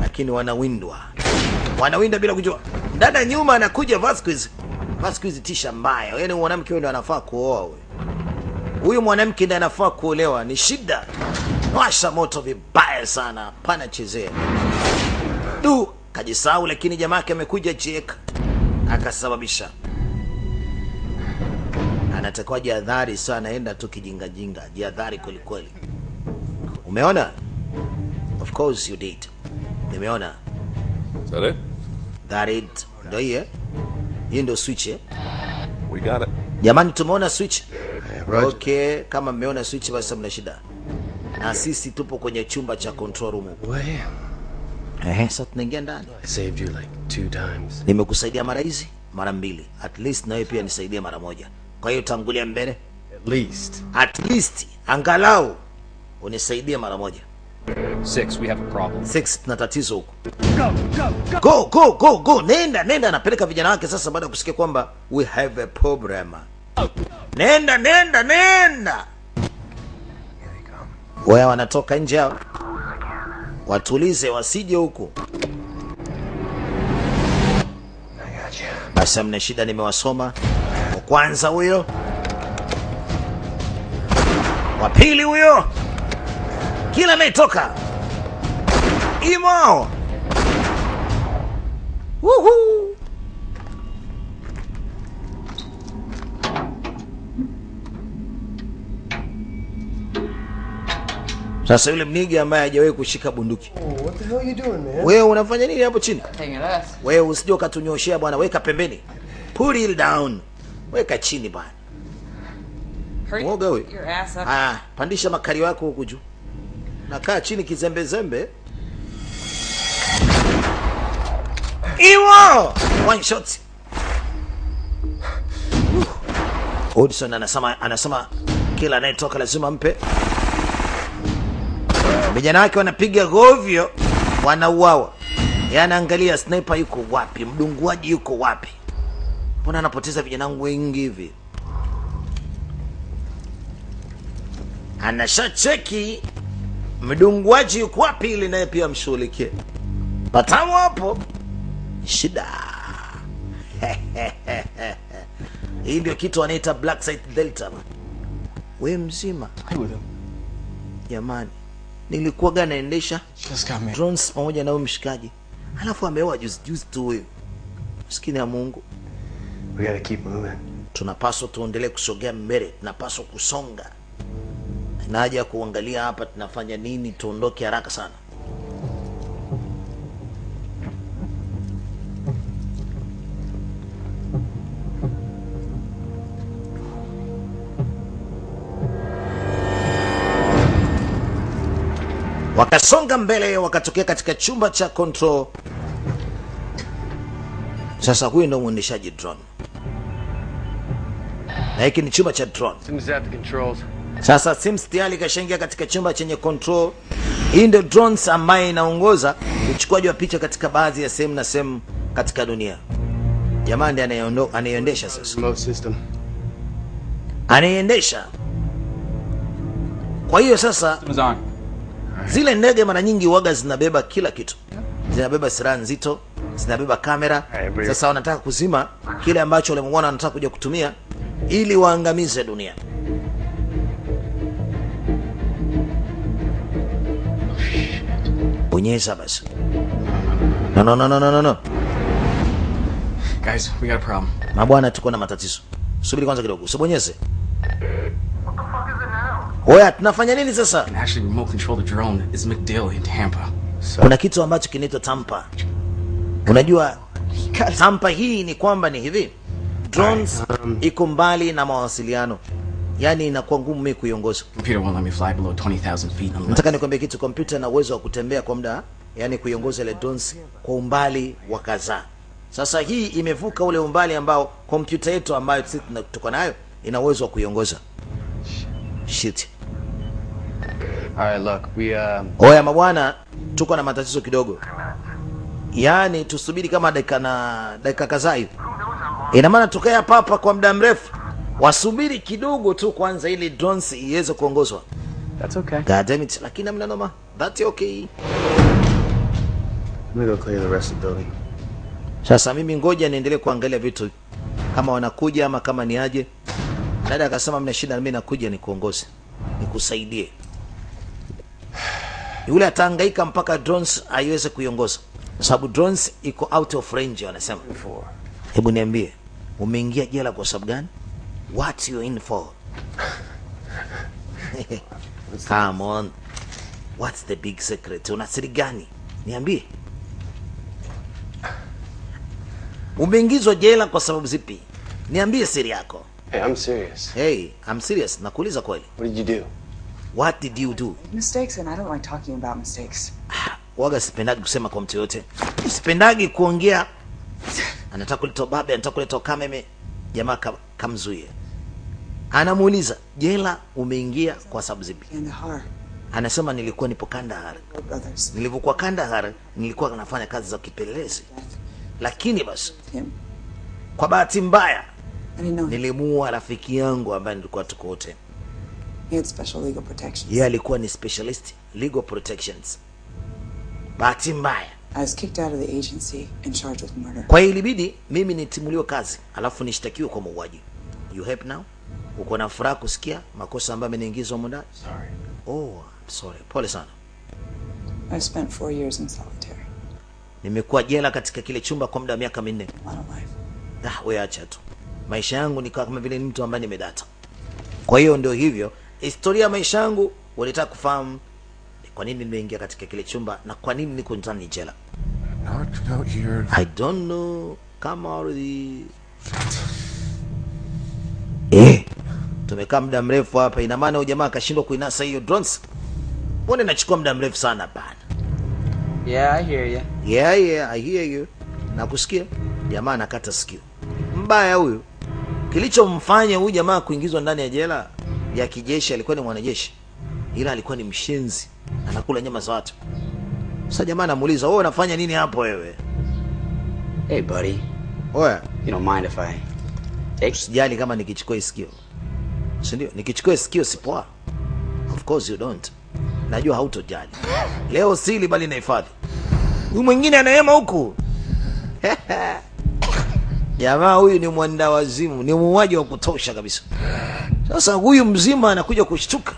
A: lakini wanawindwa, wanawinda bila kujua. Dada nyuma anakuja Vasquez. Vasquez tisha mbaya, yaani mwanamke huyo ndo anafaa kuoa huyo. Huyu mwanamke ndiye anafaa kuolewa, ni shida. Washa moto vibaya sana, pana chezea. Du, kajisahau, lakini jamaa yake amekuja cheka akasababisha. Anatakiwa jiadhari sio anaenda tu kijingajinga, jiadhari kweli kweli. Umeona? Of course you did. Nimeona.
G: Sare? that it?
A: Ndio hii eh? Hii ndio switch eh?
G: We got it.
A: Jamani tumeona switch. Okay, kama mmeona switch basi mna shida. Na sisi tupo kwenye chumba cha control room.
E: Wewe.
A: Eh, sasa tunaingia ndani.
E: I saved you like two times.
A: Nimekusaidia mara hizi mara mbili. At least nawe pia nisaidie mara moja. Kwa hiyo tangulia mbele.
E: At least.
A: At least angalau unisaidie mara moja.
N: Six, we have a problem.
A: Six, tuna tatizo huko. Go, go, go, go. Nenda, nenda. Anapeleka vijana wake sasa baada ya kusikia kwamba we have a problem. Nenda, nenda, nenda. Waya wanatoka nje hao. Watulize wasije huku. Basi mna shida, nimewasoma. Wa kwanza huyo, wa pili huyo, kila anayetoka imo. Woohoo! Sasa yule mnigi ambaye hajawahi kushika bunduki,
E: What the hell you doing, man?
A: wewe unafanya nini hapo chini? Wewe usije ukatunyoshea bwana, weka pembeni, Pull it down, weka chini bwana. Mwoga huyu.
L: your ass up.
A: Ah, pandisha makali wako huku juu, Na kaa chini kizembezembe. Iwo one shot. Hudson anasema anasema kila anayetoka lazima mpe. Vijana wake wanapiga govyo, wanauawa. Yaani angalia sniper yuko wapi, mdunguaji yuko wapi? Mbona anapoteza vijana wangu wengi hivi? Anashacheki mdunguaji yuko wapi, ili naye pia amshughulikie. Patamu hapo, shida hii ndio kitu wanaita black site delta. We mzima jamani, nilikuwaga naendesha drones pamoja na huyu mshikaji, alafu ameoa juzi juzi tu huyo. Maskini ya Mungu,
E: We gotta keep moving.
A: tunapaswa tuendelee kusogea mbele, tunapaswa kusonga. Na haja ya kuangalia hapa tunafanya nini, tuondoke haraka sana. Wakasonga mbele wakatokea katika chumba cha control. Sasa huyu ndo mwendeshaji drone. Na hiki ni chumba cha drone.
E: Sims at the controls.
A: sasa sims tayari kashaingia katika chumba chenye control. Hii ndio drones ambaye inaongoza uchukuaji wa picha katika baadhi ya sehemu na sehemu katika dunia. Jamaa ndiye anayeendesha sasa. Anayeendesha. Kwa hiyo sasa zile ndege mara nyingi waga zinabeba kila kitu. Zinabeba silaha nzito zinabeba kamera. Sasa wanataka kuzima kile ambacho walimwona wanataka kuja kutumia ili waangamize dunia. Bonyeza basi. No, no, no, no, no, no, no.
F: Guys, we got a problem.
A: mabwana tuko na matatizo. Subiri kwanza kidogo. Usibonyeze oya tunafanya nini sasa?
F: Can actually remote control the drone. Is McDill in Tampa.
A: So, kuna kitu ambacho kinaitwa tampa. Unajua tampa hii ni kwamba ni hivi. Drones right, um, iko mbali na mawasiliano. Yaani inakuwa ngumu mimi kuiongoza
F: Computer won't let me fly below 20,000 feet. Unless
A: nataka nikwambie kitu kompyuta na uwezo wa kutembea kwa muda yani kuiongoza ile drones kwa umbali wa kadhaa. Sasa hii imevuka ule umbali ambao kompyuta yetu ambayo sisi tuko nayo ina uwezo wa kuiongoza. Shit
E: Alright, look, we, um,
A: oya mabwana tuko na matatizo kidogo. Yaani tusubiri kama dakika na dakika kadhaa hivi. Ina maana tukae hapa hapa kwa muda mrefu. Wasubiri kidogo tu kwanza ili drones iweze kuongozwa.
E: That's okay.
A: God damn it lakini amna noma. That's okay.
E: I'm gonna go clear the rest of the building.
A: sasa mimi ngoja niendelee kuangalia vitu. Kama wanakuja ama kama ni aje. Dada akasema mna shida mimi nakuja nikuongoze. Nikusaidie yule ataangaika mpaka drones aiweze kuiongoza. Sababu drones iko out of range wanasema. Hebu niambie umeingia jela kwa sababu gani? What you in for? Come on. What's the big secret? Una siri gani? Niambie. Umeingizwa jela kwa sababu zipi? Niambie siri yako.
E: Hey, I'm serious.
A: hey I'm serious. Nakuuliza kweli.
E: What did you do?
A: What did you do?
L: Mistakes, and I don't like talking about mistakes.
A: waga sipendagi kusema kwa mtu yote sipendagi kuongea. Anataka kuleta babe anataka kuleta kameme jamaa ka- kamzuie. Anamuuliza jela umeingia kwa sababu zipi? Anasema nilikuwa nipo kandahar nilivyokuwa kandahar nilikuwa nafanya kazi za kipelelezi. Lakini basi kwa bahati mbaya nilimuua rafiki yangu ambaye nilikuwa tuko wote
L: he had special legal protections.
A: yeye alikuwa ni specialist legal protections. Bahati mbaya.
L: I was kicked out of the agency and charged with murder.
A: kwa hiyo ilibidi mimi nitimuliwe kazi alafu nishtakiwe kwa mauaji. You happy now? Uko na furaha kusikia makosa ambayo ameniingizwa humo ndani? Oh I'm sorry. Pole sana.
L: I spent four years in solitary.
A: nimekuwa jela katika kile chumba kwa muda wa miaka minne. Ah, wewe acha tu. Maisha yangu ni kama vile mtu ambaye nimedata. Kwa hiyo ndio hivyo historia ya maisha yangu walitaka kufahamu ni kwa nini nimeingia katika kile chumba na kwa nini niko ndani jela.
M: Not out here.
A: I don't know kama already eh. Tumekaa muda mrefu hapa ina maana huyu jamaa akashindwa kuinasa hiyo drones? Mbona inachukua muda mrefu sana bana?
B: Yeah, I hear you.
A: yeah yeah I hear you. Nakusikia. Jamaa anakata sikio. Mbaya huyu. Kilichomfanya huyu jamaa kuingizwa ndani ya jela ya kijeshi alikuwa ni mwanajeshi ila alikuwa ni mshenzi anakula nyama za watu. Sasa jamaa anamuuliza wewe unafanya nini hapo wewe?
J: Hey, buddy.
A: oya.
J: You don't mind if I take
A: sijali kama nikichukua sikio, si ndio? nikichukua sikio sipoa of course you don't. Najua hautojali. Leo sili bali nahifadhi huyu mwingine anaema huku jamaa huyu ni mwanda wazimu ni muuaji wa kutosha kabisa. Sasa huyu mzima anakuja kushtuka.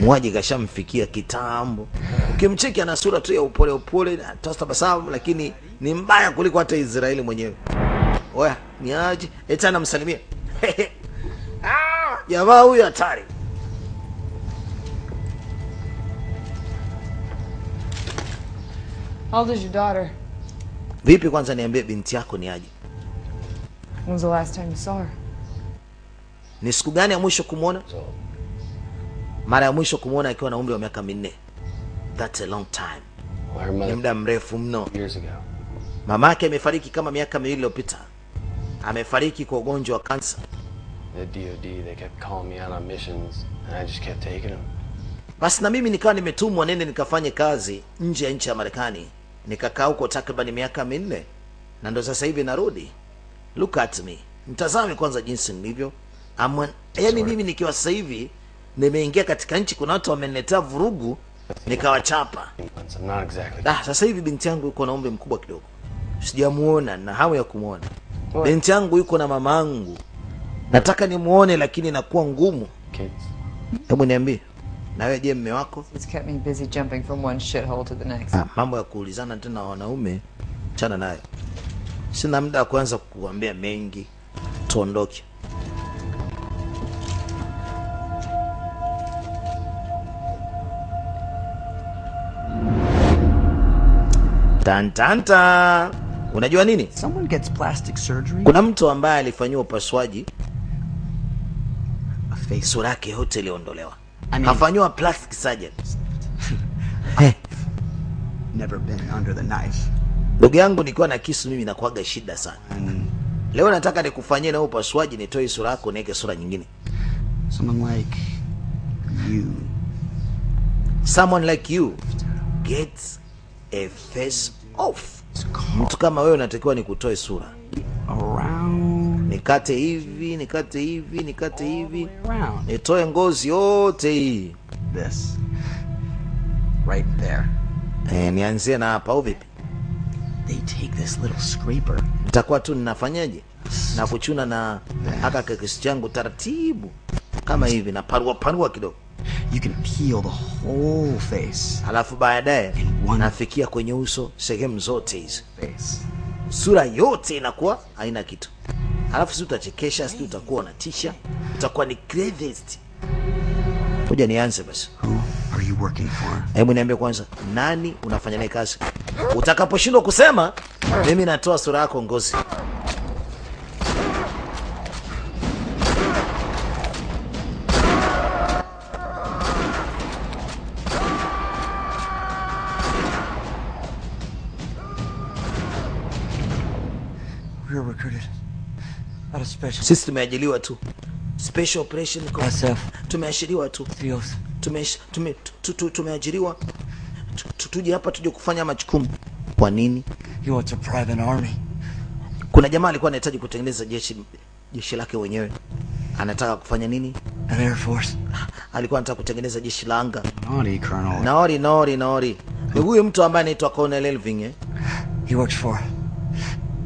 A: Muuaji kashamfikia kitambo. Ukimcheki ana sura tu ya upole upole na tabasamu lakini ni mbaya kuliko hata israeli mwenyewe. Oya ni aje? Eti anamsalimia Ah, jamaa huyu hatari.
L: How old is your daughter?
A: Vipi kwanza niambie binti yako ni aje?
L: When was the last time you saw her?
A: ni siku gani ya mwisho kumwona mara ya mwisho kumwona akiwa na umri wa miaka minne. That's a long time.
E: Well,
A: ni muda mrefu mno.
E: Years ago.
A: mama yake amefariki kama miaka miwili iliyopita. Amefariki kwa ugonjwa wa kansa.
E: The DOD, they kept calling me out on missions, and I just kept taking them.
A: basi na mimi nikawa nimetumwa nende nikafanye kazi nje ya nchi ya marekani nikakaa huko takriban miaka minne. Na ndo sasa hivi narudi. Look at me. Mtazame kwanza jinsi nilivyo. Yani mimi nikiwa sasa hivi nimeingia katika nchi kuna watu wameniletea vurugu nikawachapa.
E: Exactly.
A: ah, sasa hivi binti yangu yuko na umri mkubwa kidogo. Sijamuona na hamu ya kumwona binti yangu yuko na mama angu nataka nimwone lakini inakuwa ngumu. Hebu niambie na wewe je mme wako?
O: It's kept me busy jumping from one shithole to the next.
A: Ah, mambo ya kuulizana tena na wanaume chana nayo sina muda wa kuanza kukuambia mengi. Tuondoke. Tantanta unajua nini?
J: Someone gets plastic surgery.
A: kuna mtu ambaye alifanyiwa upasuaji. Sura yake yote iliondolewa
J: I
A: kafanyiwa plastic surgery.
J: Never been under the knife.
A: ndugu yangu nikiwa na kisu mimi nakuaga shida sana. Leo nataka nikufanyie na upasuaji nitoe sura yako niweke sura nyingine.
J: Someone like you.
A: someone like you gets a face off. Mtu kama wewe unatakiwa nikutoe sura. Nikate hivi nikate hivi nikate hivi nitoe ngozi yote hii
J: This. Right there.
A: e, nianzie na hapa au vipi
J: They take this little scraper.
A: nitakuwa tu ninafanyaje na kuchuna na haka kekesi changu taratibu kama hivi na parua parua kidogo
J: You can peel the whole face.
A: alafu baadaye nafikia kwenye uso sehemu zote hizi
J: face.
A: sura yote inakuwa haina kitu alafu si utachekesha si utakuwa unatisha utakuwa ni greatest kuja nianze basi. Hebu niambie kwanza nani unafanya naye kazi? Utakaposhindwa kusema mimi natoa sura yako ngozi sisi tumeajiliwa tu special operation tumeashiriwa tu
J: 306.
A: tume, tume, tu, tu, tumeajiriwa Tu- tu- tuje hapa tuje kufanya majukumu kwa nini
J: He wants a private army.
A: kuna jamaa alikuwa anahitaji kutengeneza jeshi jeshi lake wenyewe anataka kufanya nini
J: An Air Force.
A: alikuwa anataka kutengeneza jeshi la anga
J: Nori, Colonel.
A: Nori, nori, nori. ni huyu mtu ambaye anaitwa Colonel Elving eh?
J: He works for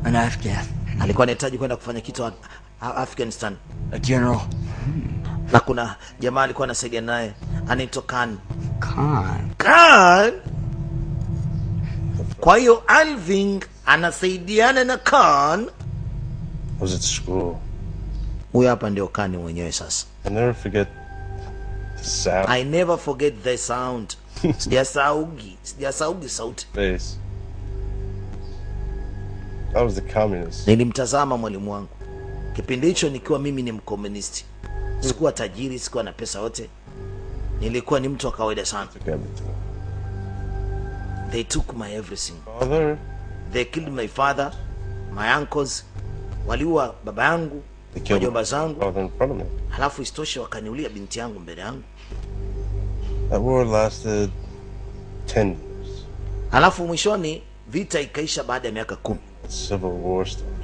J: an Afghan.
A: alikuwa anahitaji kwenda kufanya kitu Afghanistan.
J: A general.
A: na kuna jamaa alikuwa anasaidia naye. Anaitwa Khan.
J: Khan.
A: Khan? Kwa hiyo Alving anasaidiana na Khan.
M: Was it school.
A: huyo hapa ndio Khan mwenyewe sasa.
M: I never forget the sound.
A: I never forget the sound. Sijasaugi. Sijasaugi sauti.
M: Face. That was the communist.
A: nilimtazama mwalimu wangu kipindi hicho nikiwa mimi ni mkomunisti. Sikuwa tajiri sikuwa na pesa yote. Nilikuwa ni mtu wa kawaida sana. They took my everything.
M: Father,
A: they killed my father my uncles. Waliua baba yangu wajomba zangu. Halafu isitoshe wakaniulia binti yangu mbele yangu.
M: That war lasted 10 years.
A: halafu mwishoni vita ikaisha baada ya miaka kumi.
M: Civil War started.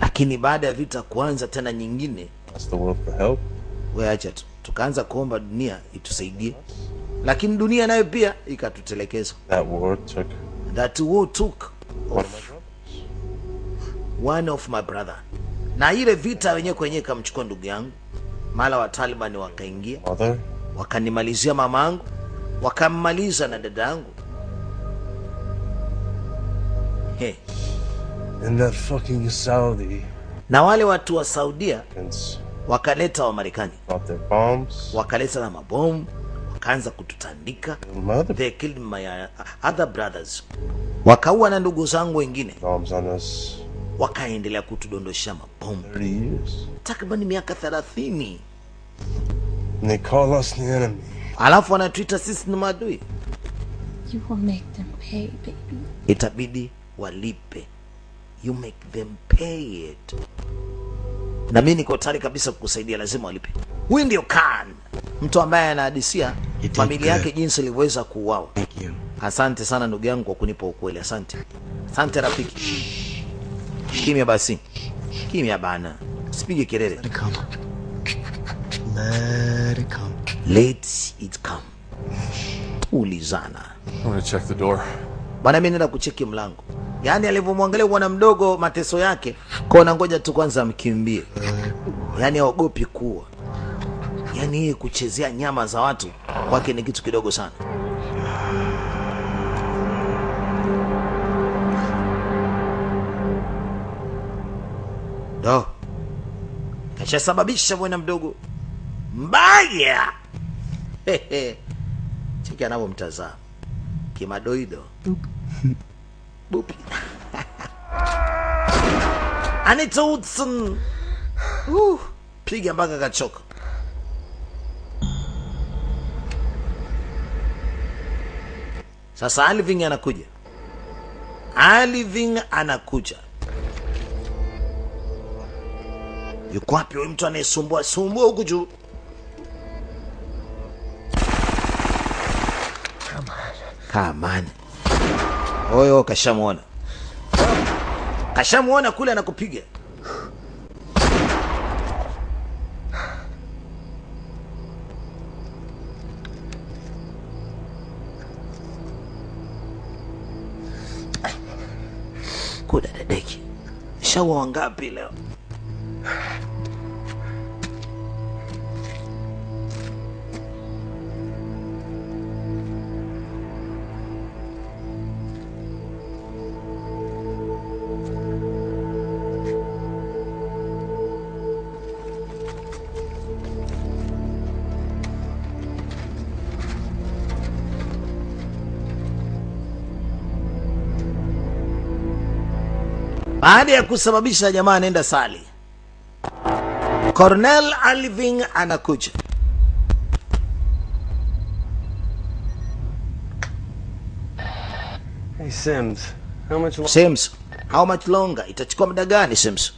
A: Lakini baada ya vita kuanza tena nyingine weacha tu. Tukaanza kuomba dunia itusaidie. Lakini dunia nayo pia ikatutelekeza.
M: That war took
A: that war took
M: one of my
A: one of my brother. Na ile vita wenyewe kwenyewe ikamchukua ndugu yangu. Mara wa Taliban wakaingia. Wakanimalizia mama angu wakammaliza na dada yangu. He.
M: And that fucking Saudi.
A: Na wale watu wa Saudia wakaleta wa Marekani.
M: their bombs.
A: wakaleta na mabomu. Wakaanza kututandika.
M: Mother
A: they killed my uh, other brothers. Wakaua na ndugu zangu wengine.
M: Bombs on us.
A: Wakaendelea kutudondoshea mabomu.
M: 30
A: takriban miaka thelathini.
M: And they call us the enemy.
A: alafu wanatuita sisi ni maadui.
C: You will make them pay, baby.
A: itabidi walipe you make them pay it. Na mi niko tayari kabisa kukusaidia lazima walipe huyu ndio kan mtu ambaye anahadisia familia yake jinsi ilivyoweza kuuawa. Asante sana ndugu yangu kwa kunipa ukweli asante. Asante rafiki. Kimya basi. Kimya bana. Sipige kelele.
K: Let it come.
A: let it come. Tulizana
G: I'm gonna check the door.
A: Bwana mi nenda kucheki mlango. Yaani alivyomwangalia bwana mdogo mateso yake kona ngoja tu kwanza amkimbie. Yaani aogopi kuwa. Yaani yeye kuchezea nyama za watu kwake ni kitu kidogo sana. Do kashasababisha bwana mdogo. Mbaya. Cheki anavyomtazama. Kimadoido bupi Anita Hudson uh, piga mpaka kachoka. Sasa Alvin anakuja. Alvin anakuja. Yuko wapi huyu mtu anayesumbua? Sumbua huku juu. Kamani oyo kashamwona kashamwona kule anakupiga. Kuda dadeki. Shaua wangapi leo baada ya kusababisha jamaa anaenda sali cornel alving anakuja
K: Hey, Sims, how much longer?
A: sims how much longer itachukua muda gani sims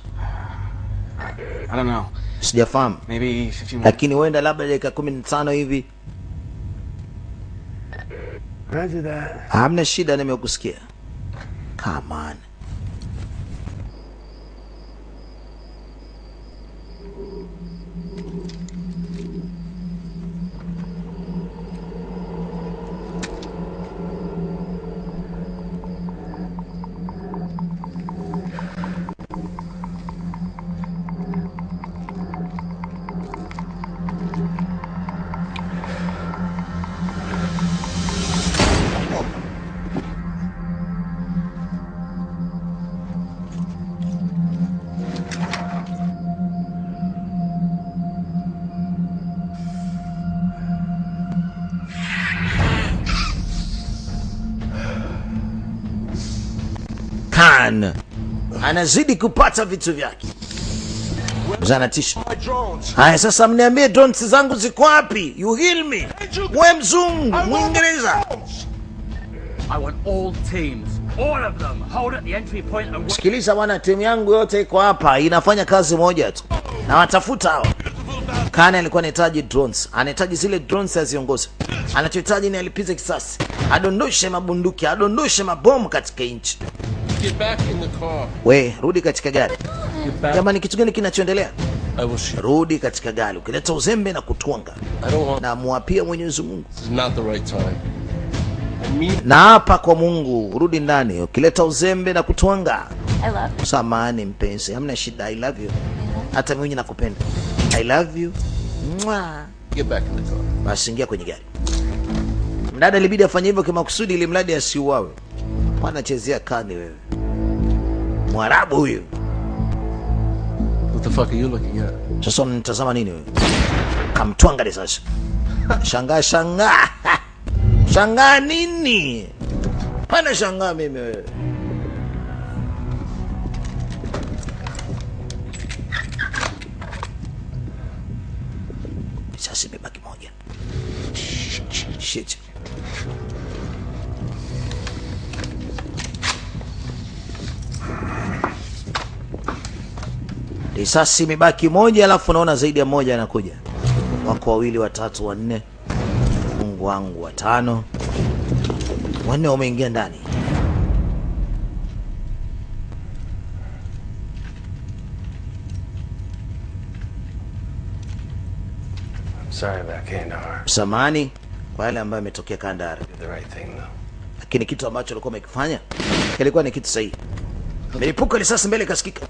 F: I don't know.
A: sijafahamu
F: Maybe 15 more.
A: lakini huenda labda dakika kumi na tano hivi
K: Roger that.
A: hamna shida nimekusikia come on anazidi kupata vitu vyake zanatisha. Haya, sasa mniambie drones zangu ziko wapi? You heal me. We mzungu Mwingereza,
I: I want all teams, all of them, hold at the entry point and
A: sikiliza bwana, timu yangu yote iko hapa, inafanya kazi moja tu, na watafuta hawa. Kane alikuwa anahitaji drones, anahitaji zile drones aziongoze. Anachohitaji ni alipize kisasi, adondoshe mabunduki, adondoshe mabomu katika nchi.
G: Get back in the car.
A: We rudi katika gari. Jamani, kitu gani kinachoendelea?
G: I will shoot.
A: Rudi katika gari, ukileta uzembe na kutwanga
G: I don't want.
A: na muapia Mwenyezi Mungu
G: This is not the right time. I mean,
A: na hapa kwa Mungu, rudi ndani. Ukileta uzembe na kutwanga,
C: I love you.
A: samahani mpenzi, hamna shida. I love you, hata mimi nakupenda. I love you. Mwah.
G: get back in the car.
A: Basi ingia kwenye gari. Mdada ilibidi afanye hivyo kimakusudi, ili mradi asiuawe. Wanachezea kani wewe, Mwarabu huyu.
G: What the fuck are you looking at?
A: Sasa unanitazama nini wewe? Kamtwanga risasi. Shangaa shangaa. Shangaa nini? Pana shangaa mimi wewe. Risasi imebaki moja. Shit. Risasi imebaki moja, alafu naona zaidi ya moja anakuja. Wako wawili, watatu, wanne, Mungu wangu, watano, wanne wameingia ndani. Samani kwa yale ambayo ametokea Kandahar,
E: Did the right thing though.
A: lakini kitu ambacho alikuwa amekifanya kilikuwa ni kitu sahihi. Milipuko risasi mbele ikasikika.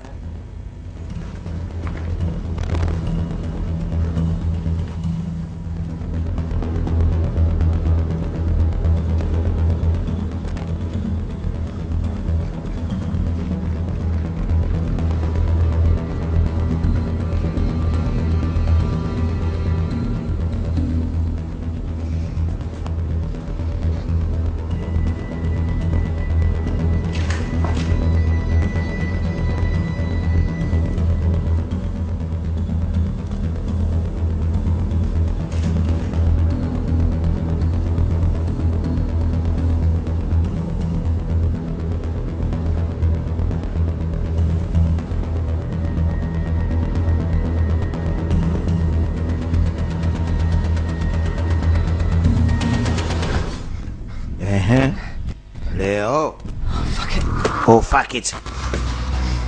A: Oh.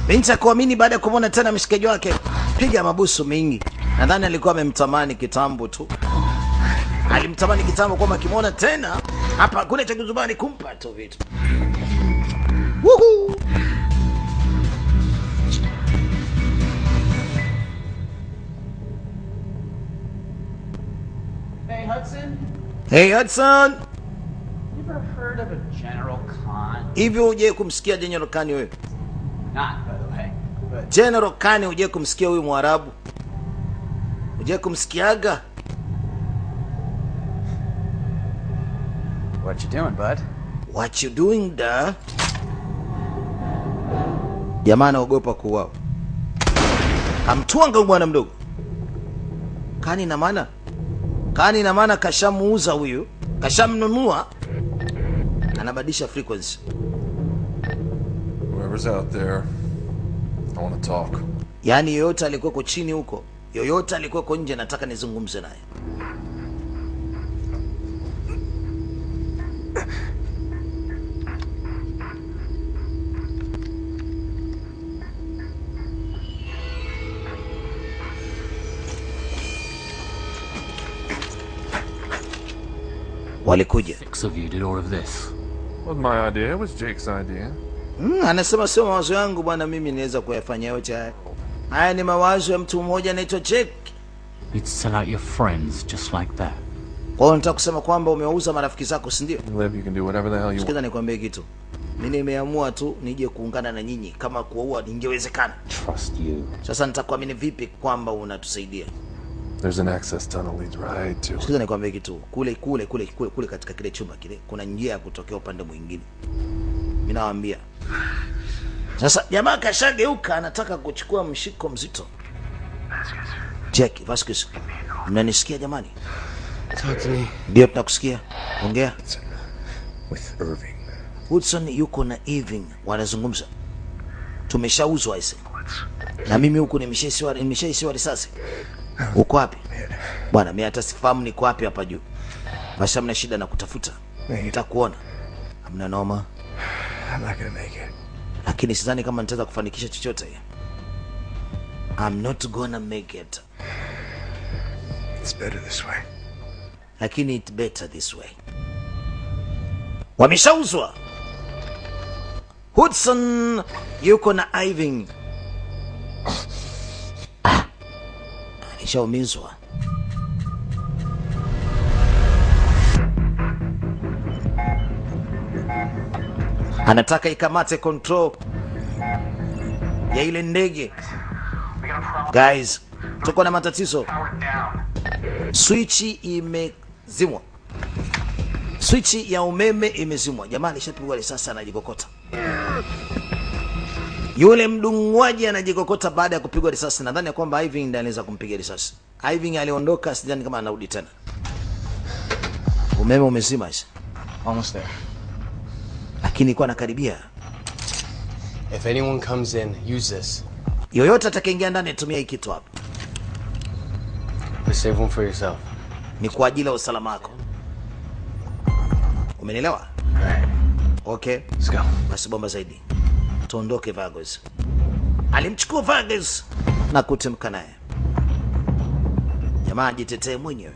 A: Binti akuamini baada ya kumwona tena mshikaji wake piga mabusu mingi Nadhani alikuwa amemtamani kitambo tu, alimtamani kitambo kwamba akimwona tena hapa kule cha kuzubani kumpa tu vitu.
B: Hey, Hudson.
A: Hey Hudson,
B: You ever heard of a General
A: Hivi huje kumsikia General Kani wewe? General Kani hujai kumsikia huyu Mwarabu? Hujai kumsikiaga?
B: what you doing, bud?
A: What you doing da? Jamaa anaogopa kuuawa. kamtuanga bwana mdogo. Kani na maana? Kani na maana kashamuuza huyu, kashamnunua, anabadilisha frequency.
G: Whoever's out there, I want to talk.
A: Yaani yoyote alikuweko chini huko, yoyote alikuweko nje, nataka nizungumze naye. Walikuja.
N: Six of you did all of this.
G: wasn't my idea. It was Jake's idea.
A: Mm, anasema sio mawazo yangu bwana, mimi niweza kuyafanya yote haya. Haya ni mawazo ya mtu mmoja anaitwa Jack.
N: You'd sell out your friends just like that.
A: Kwa hiyo nataka kusema kwamba umewauza marafiki zako, si ndio?
G: Live, you can do whatever the hell you
A: Sikiza
G: want.
A: nikwambie kitu, Mimi nimeamua tu nije kuungana na nyinyi. Kama kuwaua ningewezekana,
N: Trust you.
A: sasa nitakuamini vipi kwamba unatusaidia?
G: There's an access tunnel leads right to.
A: Sikiza nikwambie kitu, kule kule kule kule kule katika kile chumba kile kuna njia ya kutokea upande mwingine. Mimi nawaambia sasa, jamaa kashageuka, anataka kuchukua mshiko mzito. Jack Vasquez, mnanisikia jamani? Ndio, tunakusikia. Ongea.
K: With Irving.
A: Hudson yuko na Irving wanazungumza. Tumeshauzwa ise na mimi huku nimeshaisiwa nimeshaisiwa risasi. Uko wapi bwana? Mimi hata sifahamu niko wapi hapa juu. Basi hamna shida na kutafuta, nitakuona. Hamna noma,
K: I'm not gonna make it.
A: lakini sidhani kama nitaweza kufanikisha chochote. I'm not gonna make it,
K: It's better this way.
A: lakini it's better this way. Wameshauzwa. Hudson yuko na Irving. Ah, alishaumizwa. Anataka ikamate control ya ile ndege. Guys, tuko na matatizo. Swichi imezimwa, swichi ya umeme imezimwa. Jamaa alishapigwa risasi, anajikokota. Yule mdunguaji anajikokota baada ya kupigwa risasi. Nadhani ya kwamba Irving ndiye anaweza kumpiga risasi. Irving aliondoka, sidhani kama anarudi tena. umeme umezima sasa
F: Almost there.
A: Lakini ilikuwa nakaribia.
E: If anyone comes in, use this.
A: yoyote atakayeingia ndani tumia hii kitu hapa
E: But save one for yourself.
A: ni kwa ajili ya usalama wako. Umenielewa? Okay.
E: Let's go.
A: basi bomba zaidi. Tuondoke Vargas. Alimchukua Vargas na kutemka naye. Jamaa ajitetee mwenyewe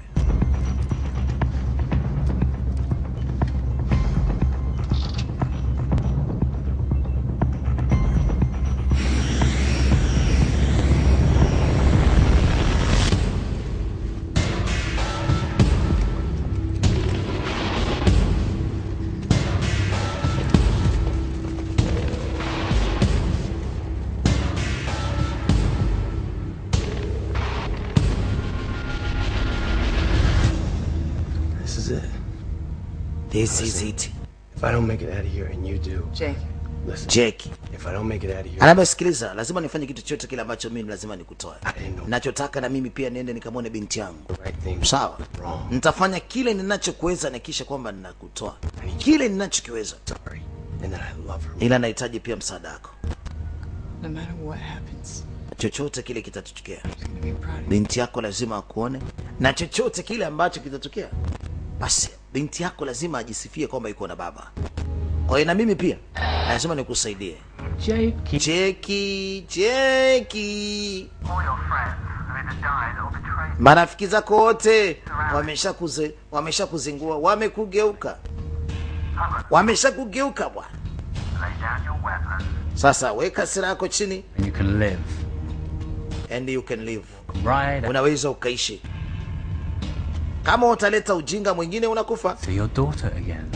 K: This is it. If I don't make it out of here and you do,
O: Jake.
K: listen.
A: Jake.
K: If I don't make it out of here,
A: anaambia sikiliza lazima nifanye kitu chote kile ambacho mimi lazima nikutoe. Nachotaka na mimi pia niende nikamwone binti yangu. Right sawa? nitafanya kile ninachokuweza nikisha kwamba ninakutoa. Kile ninachokiweza. Ila nahitaji pia msaada wako.
L: No matter what happens,
A: chochote kile kitatokea.
L: I'm gonna be proud of you.
A: binti yako lazima akuone. Na chochote kile ambacho kitatokea basi binti yako lazima ajisifie kwamba yuko na baba. Kwa hiyo na mimi pia lazima nikusaidie. Cheki. Cheki
H: cheki.
A: Marafiki zako wote wamesha kuze, wamesha kuzingua wamekugeuka. Wamesha kugeuka bwana sasa weka sira yako chini.
N: And you can live.
A: and you can live.
N: Right.
A: unaweza ukaishi kama utaleta ujinga mwingine unakufa.
N: So your daughter again.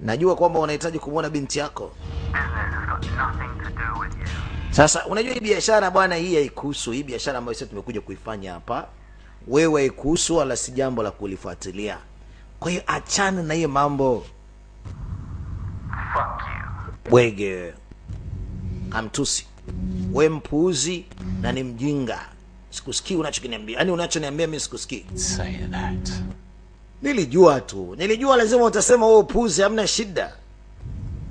A: najua kwamba unahitaji kumwona binti yako.
H: Business has got nothing to do with you.
A: sasa unajua hii biashara bwana hii haikuhusu hii biashara ambayo sisi tumekuja kuifanya hapa. Wewe haikuhusu wala si jambo la kulifuatilia. Kwa hiyo achana na hiyo mambo.
H: Fuck you.
A: bwege kamtusi. We mpuuzi na ni mjinga sikusikii unachokiniambia. Yaani unachoniambia mi sikusikii.
N: Say that.
A: nilijua tu. Nilijua lazima utasema wewe upuuzi hamna shida.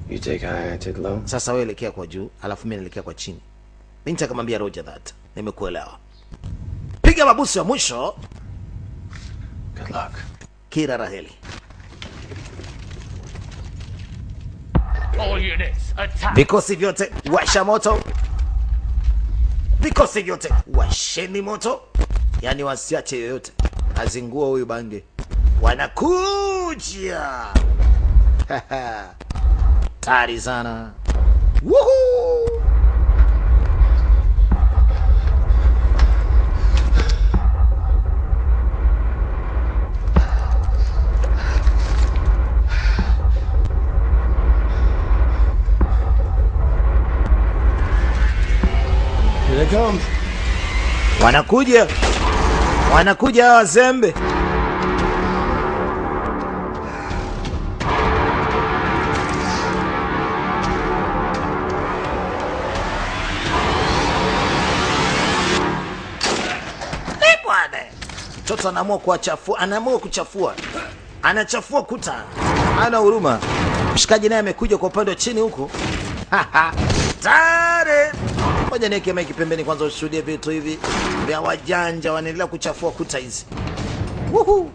K: You take high, I take low.
A: sasa wewe elekea kwa juu alafu mi naelekea kwa chini. Binti akamwambia roger that. Nimekuelewa. Piga mabusu ya mwisho.
K: Good luck.
A: kira raheli. Vikosi vyote washa moto vikosi vyote washeni moto. Yani wasiache yoyote. Azingua huyu bange. Wanakuja. Tari sana. Woohoo!
K: Here they come.
A: wanakuja. Wanakuja hawa wazembe. Eh, mtoto anaamua kuwachafua anaamua kuchafua. Anachafua kuta. Ana huruma. Mshikaji naye amekuja kwa upande wa chini huko. tare moja niweke maiki pembeni kwanza ushuhudie vitu hivi vya wajanja wanaendelea kuchafua kuta hizi Woohoo!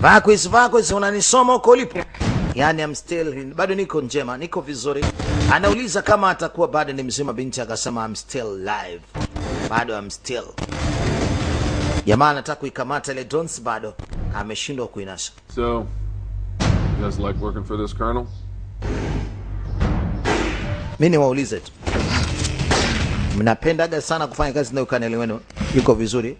A: Vakwis, Vakwis, unanisoma huko ulipo? Yani I'm still, bado niko njema, niko vizuri. Anauliza kama atakuwa bado ni mzima, binti akasema I'm still live, bado I'm still. Jamaa anataka kuikamata ile drones, bado ameshindwa kuinasa.
G: So, you guys like working for this colonel?
A: Mi niwaulize tu, mnapendaga sana kufanya kazi nayo kaneli wenu yuko vizuri?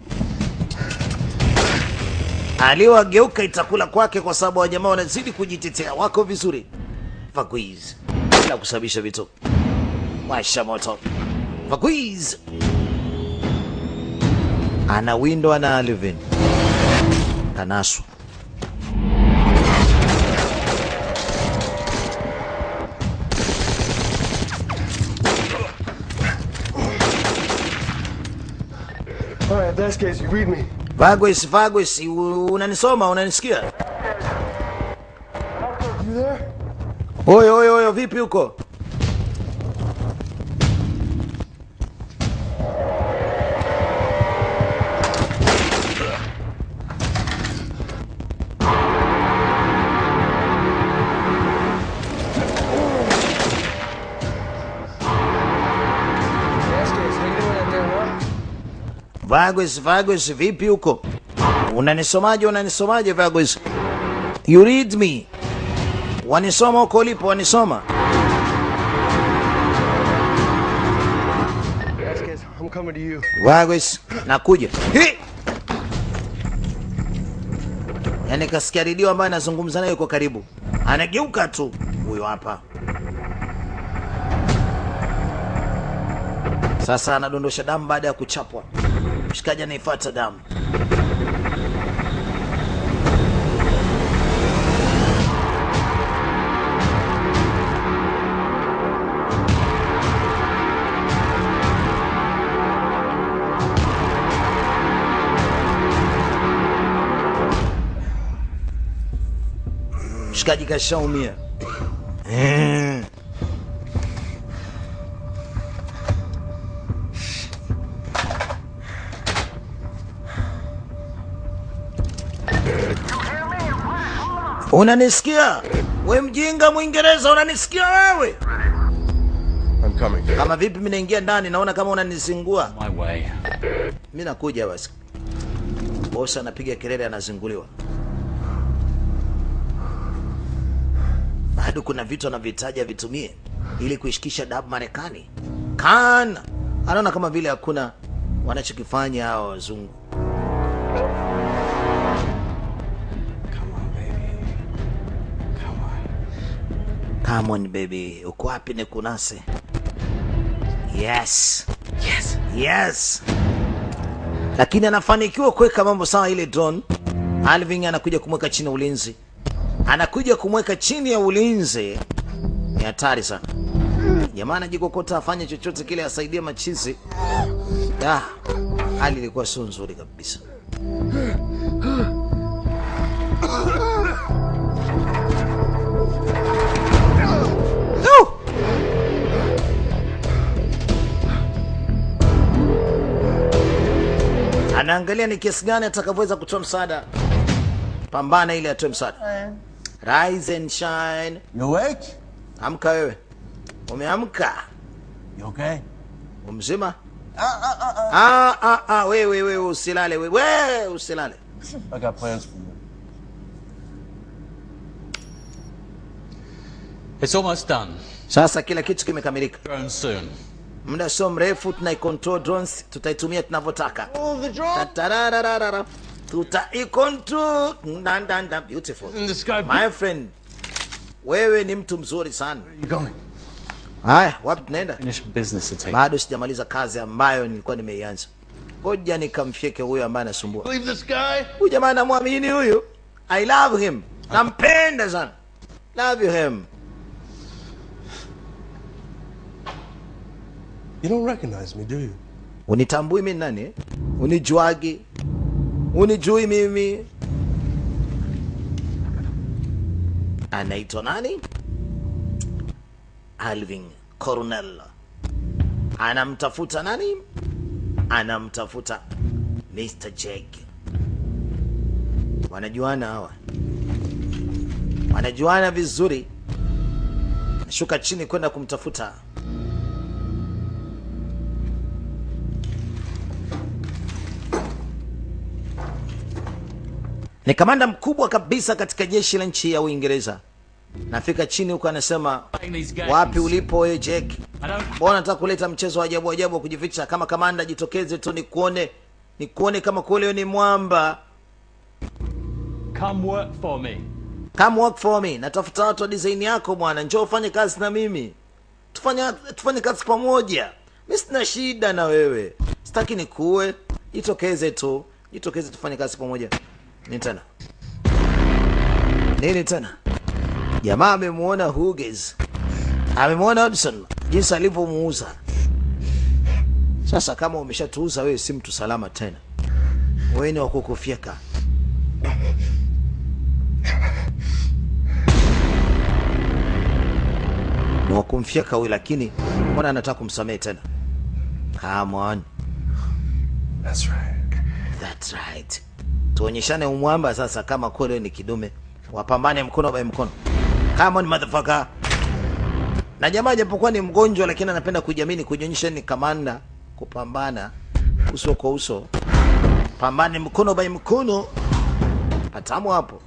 A: Aliwageuka itakula kwake, kwa sababu wajamaa wanazidi kujitetea, wako vizuri. Vaquiz na kusababisha vitu mwasha moto. Faquiz anawindwa na Alvin kanaswa Vagwes, Vagwes, unanisoma? Unanisikia?
K: Oj, oj, oj, vi pilko! Vagos,
A: Vagos, vi pilko! Una ne una Vagos! You read me! Wanisoma huko ulipo, wanisoma. Vagwes, nakuja. Hi! Yaani kasikia redio ambayo anazungumza nayo yuko karibu, anageuka tu, huyo hapa sasa, anadondosha damu baada ya kuchapwa. Mshikaji anaifuata damu. Mshikaji kashaumia. Eh. Unanisikia? We mjinga Mwingereza, unanisikia wewe?
M: I'm coming.
A: Kama vipi mimi naingia ndani naona kama unanizingua.
N: My way.
A: Mimi nakuja basi. Bosa anapiga kelele anazinguliwa. Bado kuna vitu anavyohitaji vitumie ili kuishikisha dabu Marekani. Kana anaona kama vile hakuna wanachokifanya hao wazungu. Come on baby, uko wapi nikunase? Yes. Yes. Yes. Lakini anafanikiwa kuweka mambo sawa ile drone. Alvin anakuja kumweka chini ulinzi. Anakuja kumweka chini ya ulinzi. Ni hatari sana. Jamaa anajikokota afanye chochote kile asaidie machizi. Ah, hali ilikuwa sio nzuri kabisa. Anaangalia ni kiasi gani atakavyoweza kutoa msaada. Pambana ili atoe msaada. Rise and shine.
P: You awake?
A: Amka wewe. Umeamka?
P: You okay?
A: Umzima? Ah, ah, ah, Ah ah ah, wewe wewe usilale wewe. Wewe usilale.
P: I got plans for you.
N: It's almost done.
A: Sasa kila kitu kimekamilika.
N: Drone soon.
A: Muda sio mrefu tunaicontrol drones, tutaitumia tunavyotaka. Tatarararara. Tutaicontrol. Ndan, ndan, ndandanda Beautiful. My friend. Wewe ni mtu mzuri sana.
P: You going?
A: Haya, wapi tunaenda?
N: Finish business to take.
A: Bado sijamaliza kazi ambayo nilikuwa nimeianza. Ngoja nikamfyeke huyo ambaye anasumbua.
P: leave this guy?
A: Huyu jamaa namwamini huyu. I love him. Nampenda sana. Love you him.
M: You don't recognize me, do you?
A: Unitambui mimi nani? Unijuagi? Unijui mimi? Anaitwa nani? Alvin Cornell. Anamtafuta nani? Anamtafuta Mr. Jake. Wanajuana hawa, wanajuana vizuri. Shuka chini kwenda kumtafuta ni kamanda mkubwa kabisa katika jeshi la nchi ya Uingereza. Nafika chini huko, anasema wapi ulipo wewe Jack? Mbona nataka kuleta mchezo wa ajabu ajabu wa kujificha? Kama kamanda, jitokeze tu nikuone, nikuone kama kweli wewe ni mwamba.
N: Come work for me.
A: Come work for me. Natafuta watu wa design yako bwana, njoo ufanye kazi na mimi, tufanye tufanye kazi pamoja. Mimi sina shida na wewe, sitaki nikuue. Jitokeze tu, jitokeze tufanye kazi pamoja. Nini tena? Nini tena? Jamaa amemwona Hughes, amemwona Hudson jinsi alivyomuuza. Sasa kama umeshatuuza wewe, si mtu salama tena, wewe ni wa kukufyeka. Ni wakumfyeka huyu, lakini mbona anataka kumsamehe tena? Come on.
M: That's right.
A: That's right. Tuonyeshane umwamba sasa, kama kweli ni kidume, wapambane mkono by mkono. Come on motherfucker. Na jamaa japokuwa ni mgonjwa, lakini anapenda kujamini kujionyesha ni kamanda, kupambana uso kwa uso, pambane mkono by mkono. Patamu hapo.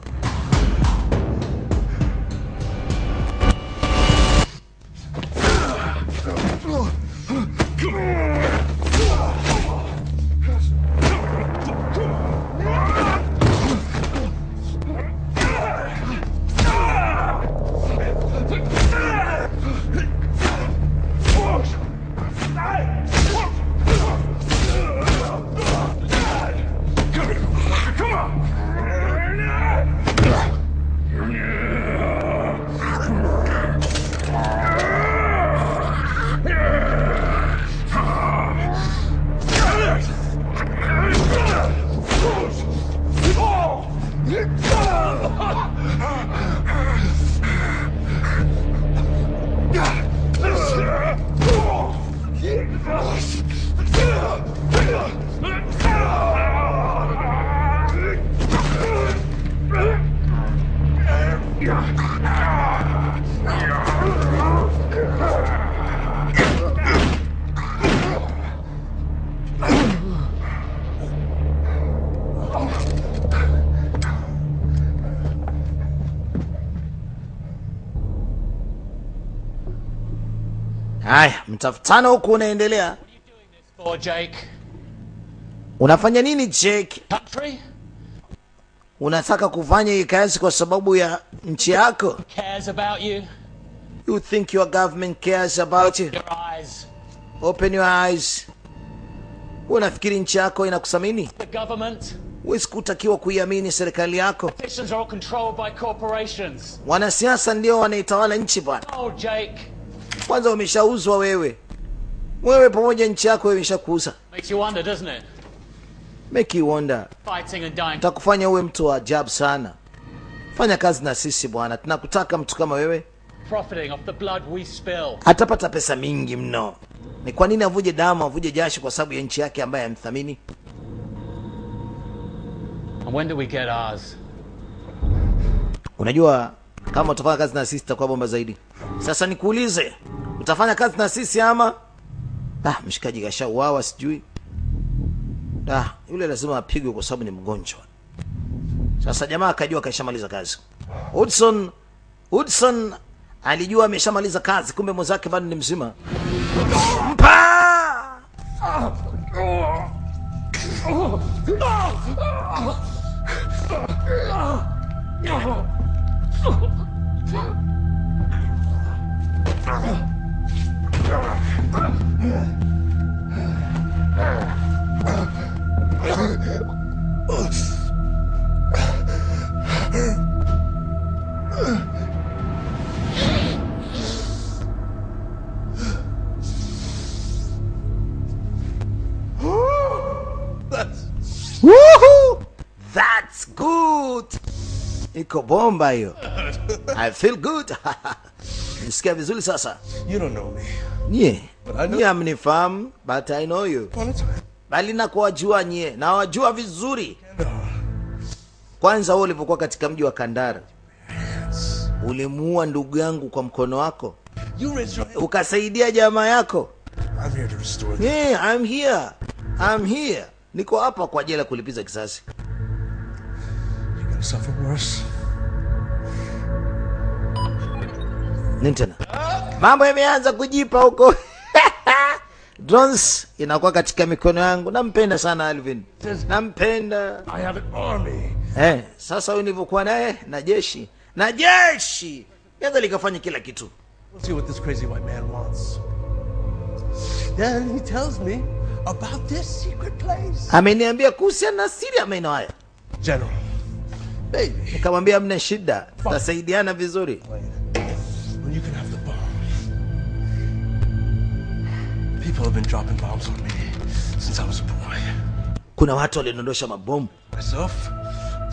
A: Haya, mtafutano huku unaendelea. Unafanya nini Jake? Unataka kufanya hii kazi kwa sababu ya nchi yako?
N: you.
A: Think your government cares about you? Open your eyes. Unafikiri nchi yako inakusamini? Huwezi kutakiwa kuiamini serikali yako. Wanasiasa ndio wanaitawala nchi bwana.
N: Oh, Jake.
A: Kwanza umeshauzwa wewe, wewe pamoja nchi yako imeshakuuza.
N: Makes you wonder.
A: Make you wonder. Takufanya uwe mtu wa ajabu sana. Fanya kazi na sisi bwana, tunakutaka mtu kama wewe.
N: Off the blood we spill.
A: Atapata pesa mingi mno. Ni kwa nini avuje damu, avuje jasho kwa sababu ya nchi yake ambaye amthamini? Unajua, kama utafanya kazi na sisi itakuwa bomba zaidi. Sasa nikuulize, utafanya kazi na sisi ama? Ah, mshikaji kashauawa sijui. Ah, yule lazima apigwe kwa sababu ni mgonjwa. Sasa jamaa akajua kashamaliza kazi. Hudson Hudson alijua ameshamaliza kazi, kumbe mwenzake bado ni mzima. Mpa! Woohoo! That's good. Iko bomba hiyo. I feel good. Nisikia vizuri sasa.
M: You don't know me.
A: Nye,
M: But I know-
A: amnifahamu, but I know you. Bali na kuwajua nye, na wajua vizuri. Kwanza huo ulivyokuwa katika mji wa Kandara, ulimuua ndugu yangu kwa mkono wako, ukasaidia jamaa yako. Yeah, I'm here. I'm here. Niko hapa kwa ajili ya kulipiza kisasi. Nini tena? Mambo yameanza kujipa huko. Drones inakuwa katika mikono yangu. Nampenda sana Alvin. Nampenda.
M: I have an army.
A: Eh, sasa huyu nilivyokuwa naye na jeshi. Na jeshi. Naweza likafanya kila kitu.
M: We'll see what this crazy white man wants. Then he tells me about this secret place.
A: Ameniambia kuhusiana na siri ya maeneo haya.
M: General, baby,
A: Nikamwambia mna shida, tutasaidiana vizuri.
M: when you can have the bomb. People have been dropping bombs on me. since I was a boy.
A: kuna watu walinondosha mabomu
M: Myself?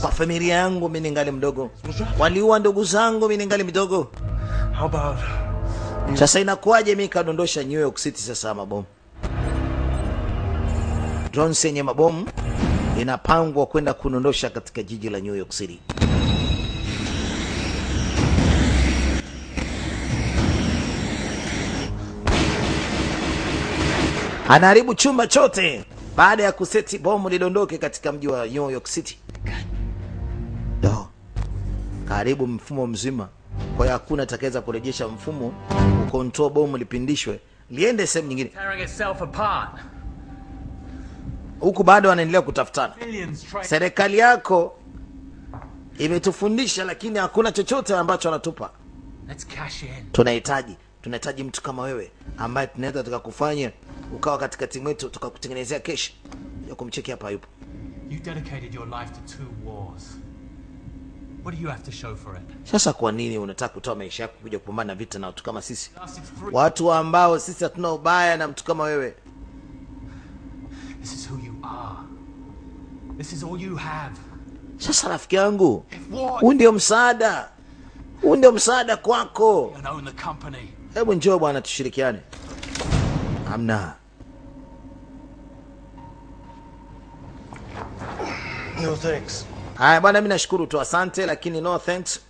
A: kwa familia yangu mini ningali mdogo waliua ndugu zangu mini ningali mdogo
M: How about
A: sasa inakuwaje mi kadondosha new york city sasa mabomu drones yenye mabomu inapangwa kwenda kunondosha katika jiji la new york city anaharibu chumba chote. Baada ya kuseti bomu lidondoke katika mji wa new york city. No. karibu mfumo mzima. Kwa hiyo hakuna atakaweza kurejesha mfumo ukontrol bomu lipindishwe. Liende sehemu nyingine. Huku bado wanaendelea kutafutana. Serikali yako imetufundisha lakini hakuna chochote ambacho anatupa tunahitaji tunahitaji mtu kama wewe ambaye tunaweza tukakufanya ukawa katika timu yetu tukakutengenezea kesha ya kumcheki hapa yupo
N: You dedicated your life to two wars. What do you have to show for it?
A: sasa kwa nini unataka kutoa maisha yako kuja kupambana na vita na watu kama sisi watu ambao sisi hatuna ubaya na mtu kama wewe
N: This is who you are. This is all you have.
A: sasa rafiki yangu huu ndio msaada huu ndio msaada kwako
N: You own the company.
A: Hebu njoo bwana tushirikiane. Amna.
M: No thanks.
A: haya bwana mi nashukuru tu asante lakini no thanks.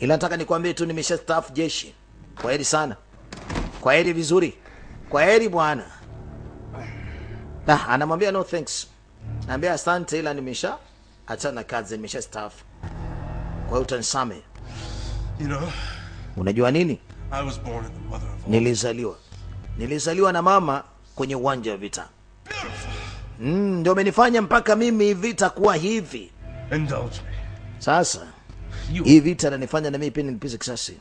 A: Ila nataka nikwambie tu nimesha staff jeshi. Kwa heri sana. Kwaheri vizuri. Kwa heri bwana. Ah, anamwambia no thanks. Naambia asante ila nimesha achana na kazi nimesha staff. Kwa hiyo utanisame.
M: You know,
A: unajua nini? Nilizaliwa. Nilizaliwa na mama kwenye uwanja wa vita. Mm, ndio umenifanya mpaka mimi vita kuwa hivi. Sasa hii vita nanifanya na mimi pia nilipize kisasi.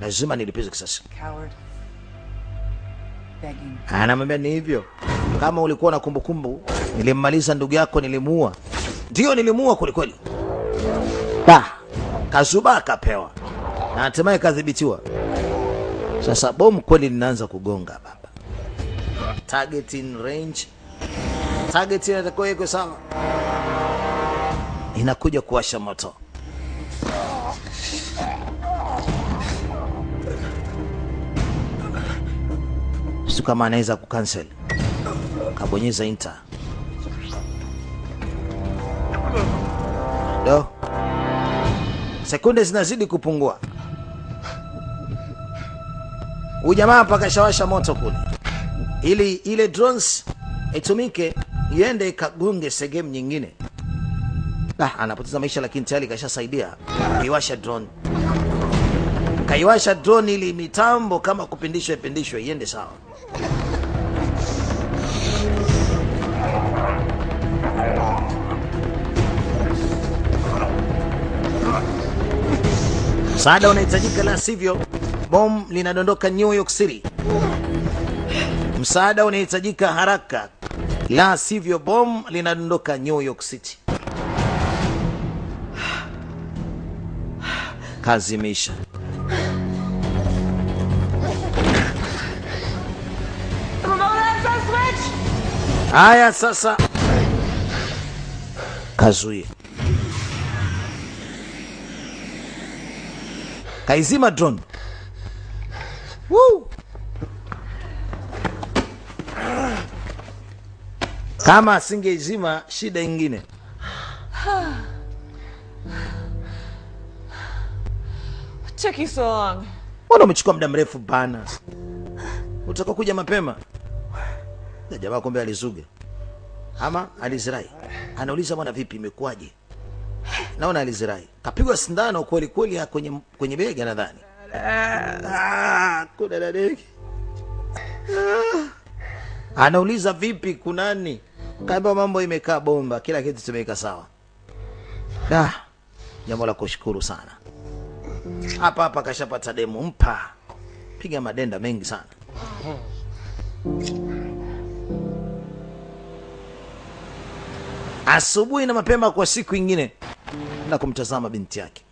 A: Lazima nilipize kisasi. Anamwambia ni hivyo. Kama ulikuwa na kumbukumbu nilimmaliza ndugu yako nilimuua ndio nilimuua kwelikweli. Da, kazuba akapewa na hatimaye kadhibitiwa. Sasa bomu kweli linaanza kugonga baba. Target in range. Target inatakiwa iko sawa. Inakuja kuwasha moto. Su kama anaweza kucancel. Kabonyeza enter. Do. Sekunde zinazidi kupungua huyu jamaa shawasha moto kule. Ili ile drones itumike iende ikagunge sehemu nyingine. Ah, anapoteza maisha lakini tayari kashasaidia. Kaiwasha drone. Kaiwasha drone ili mitambo kama kupindishwa ipindishwe iende sawa. Msaada unahitajika la sivyo bom linadondoka new york city. Msaada unahitajika haraka. La sivyo bom linadondoka new york city. Kazi imeisha. Haya sasa. Kazuie. Kaizima drone kama asingeizima shida ingine.
Q: What took you so long?
A: mbona umechukua muda mrefu bana? Utaka kuja mapema? Na jamaa kumbe alizuga. Ama alizirai anauliza bwana vipi imekuwaje? Naona alizirai kapigwa sindano kweli kweli ya kwenye, kwenye bega nadhani. Ah, kuna dadeki Ah. anauliza vipi kunani kaambia mambo imekaa bomba kila kitu tumeweka sawa. Da jambo la kushukuru sana. Hapa hapa kashapata demu, mpa. Piga madenda mengi sana. Asubuhi na mapema kwa siku ingine. Na kumtazama binti yake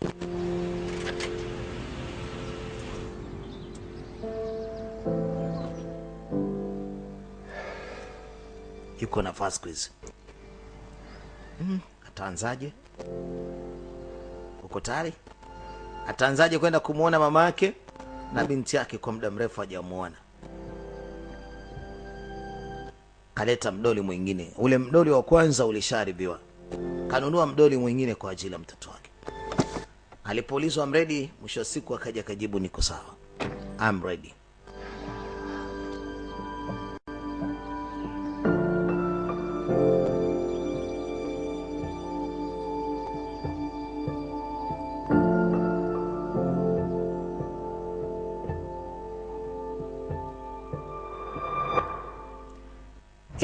A: yuko na Vasquez. Mm, ataanzaje? Uko tayari? Ataanzaje kwenda kumwona mama yake na binti yake kwa muda mrefu hajamuona? Kaleta mdoli mwingine, ule mdoli wa kwanza ulishaharibiwa, kanunua mdoli mwingine kwa ajili ya mtoto wake. Alipoulizwa mredi, mwisho wa siku akaja kajibu, niko sawa, I'm ready.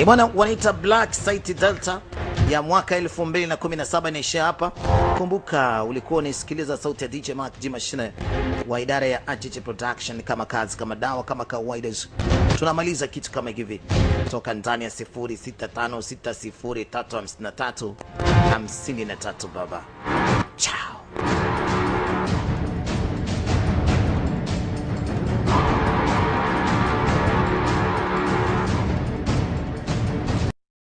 A: Bwana, wanaita Black Site Delta ya mwaka 2017 inaishia hapa. Kumbuka ulikuwa unaisikiliza sauti ya DJ Mark G Machine wa idara ya Achiche Production, kama kazi kama dawa kama kawaida. Tunamaliza kitu kama hivi toka ndani ya 0656035353 baba.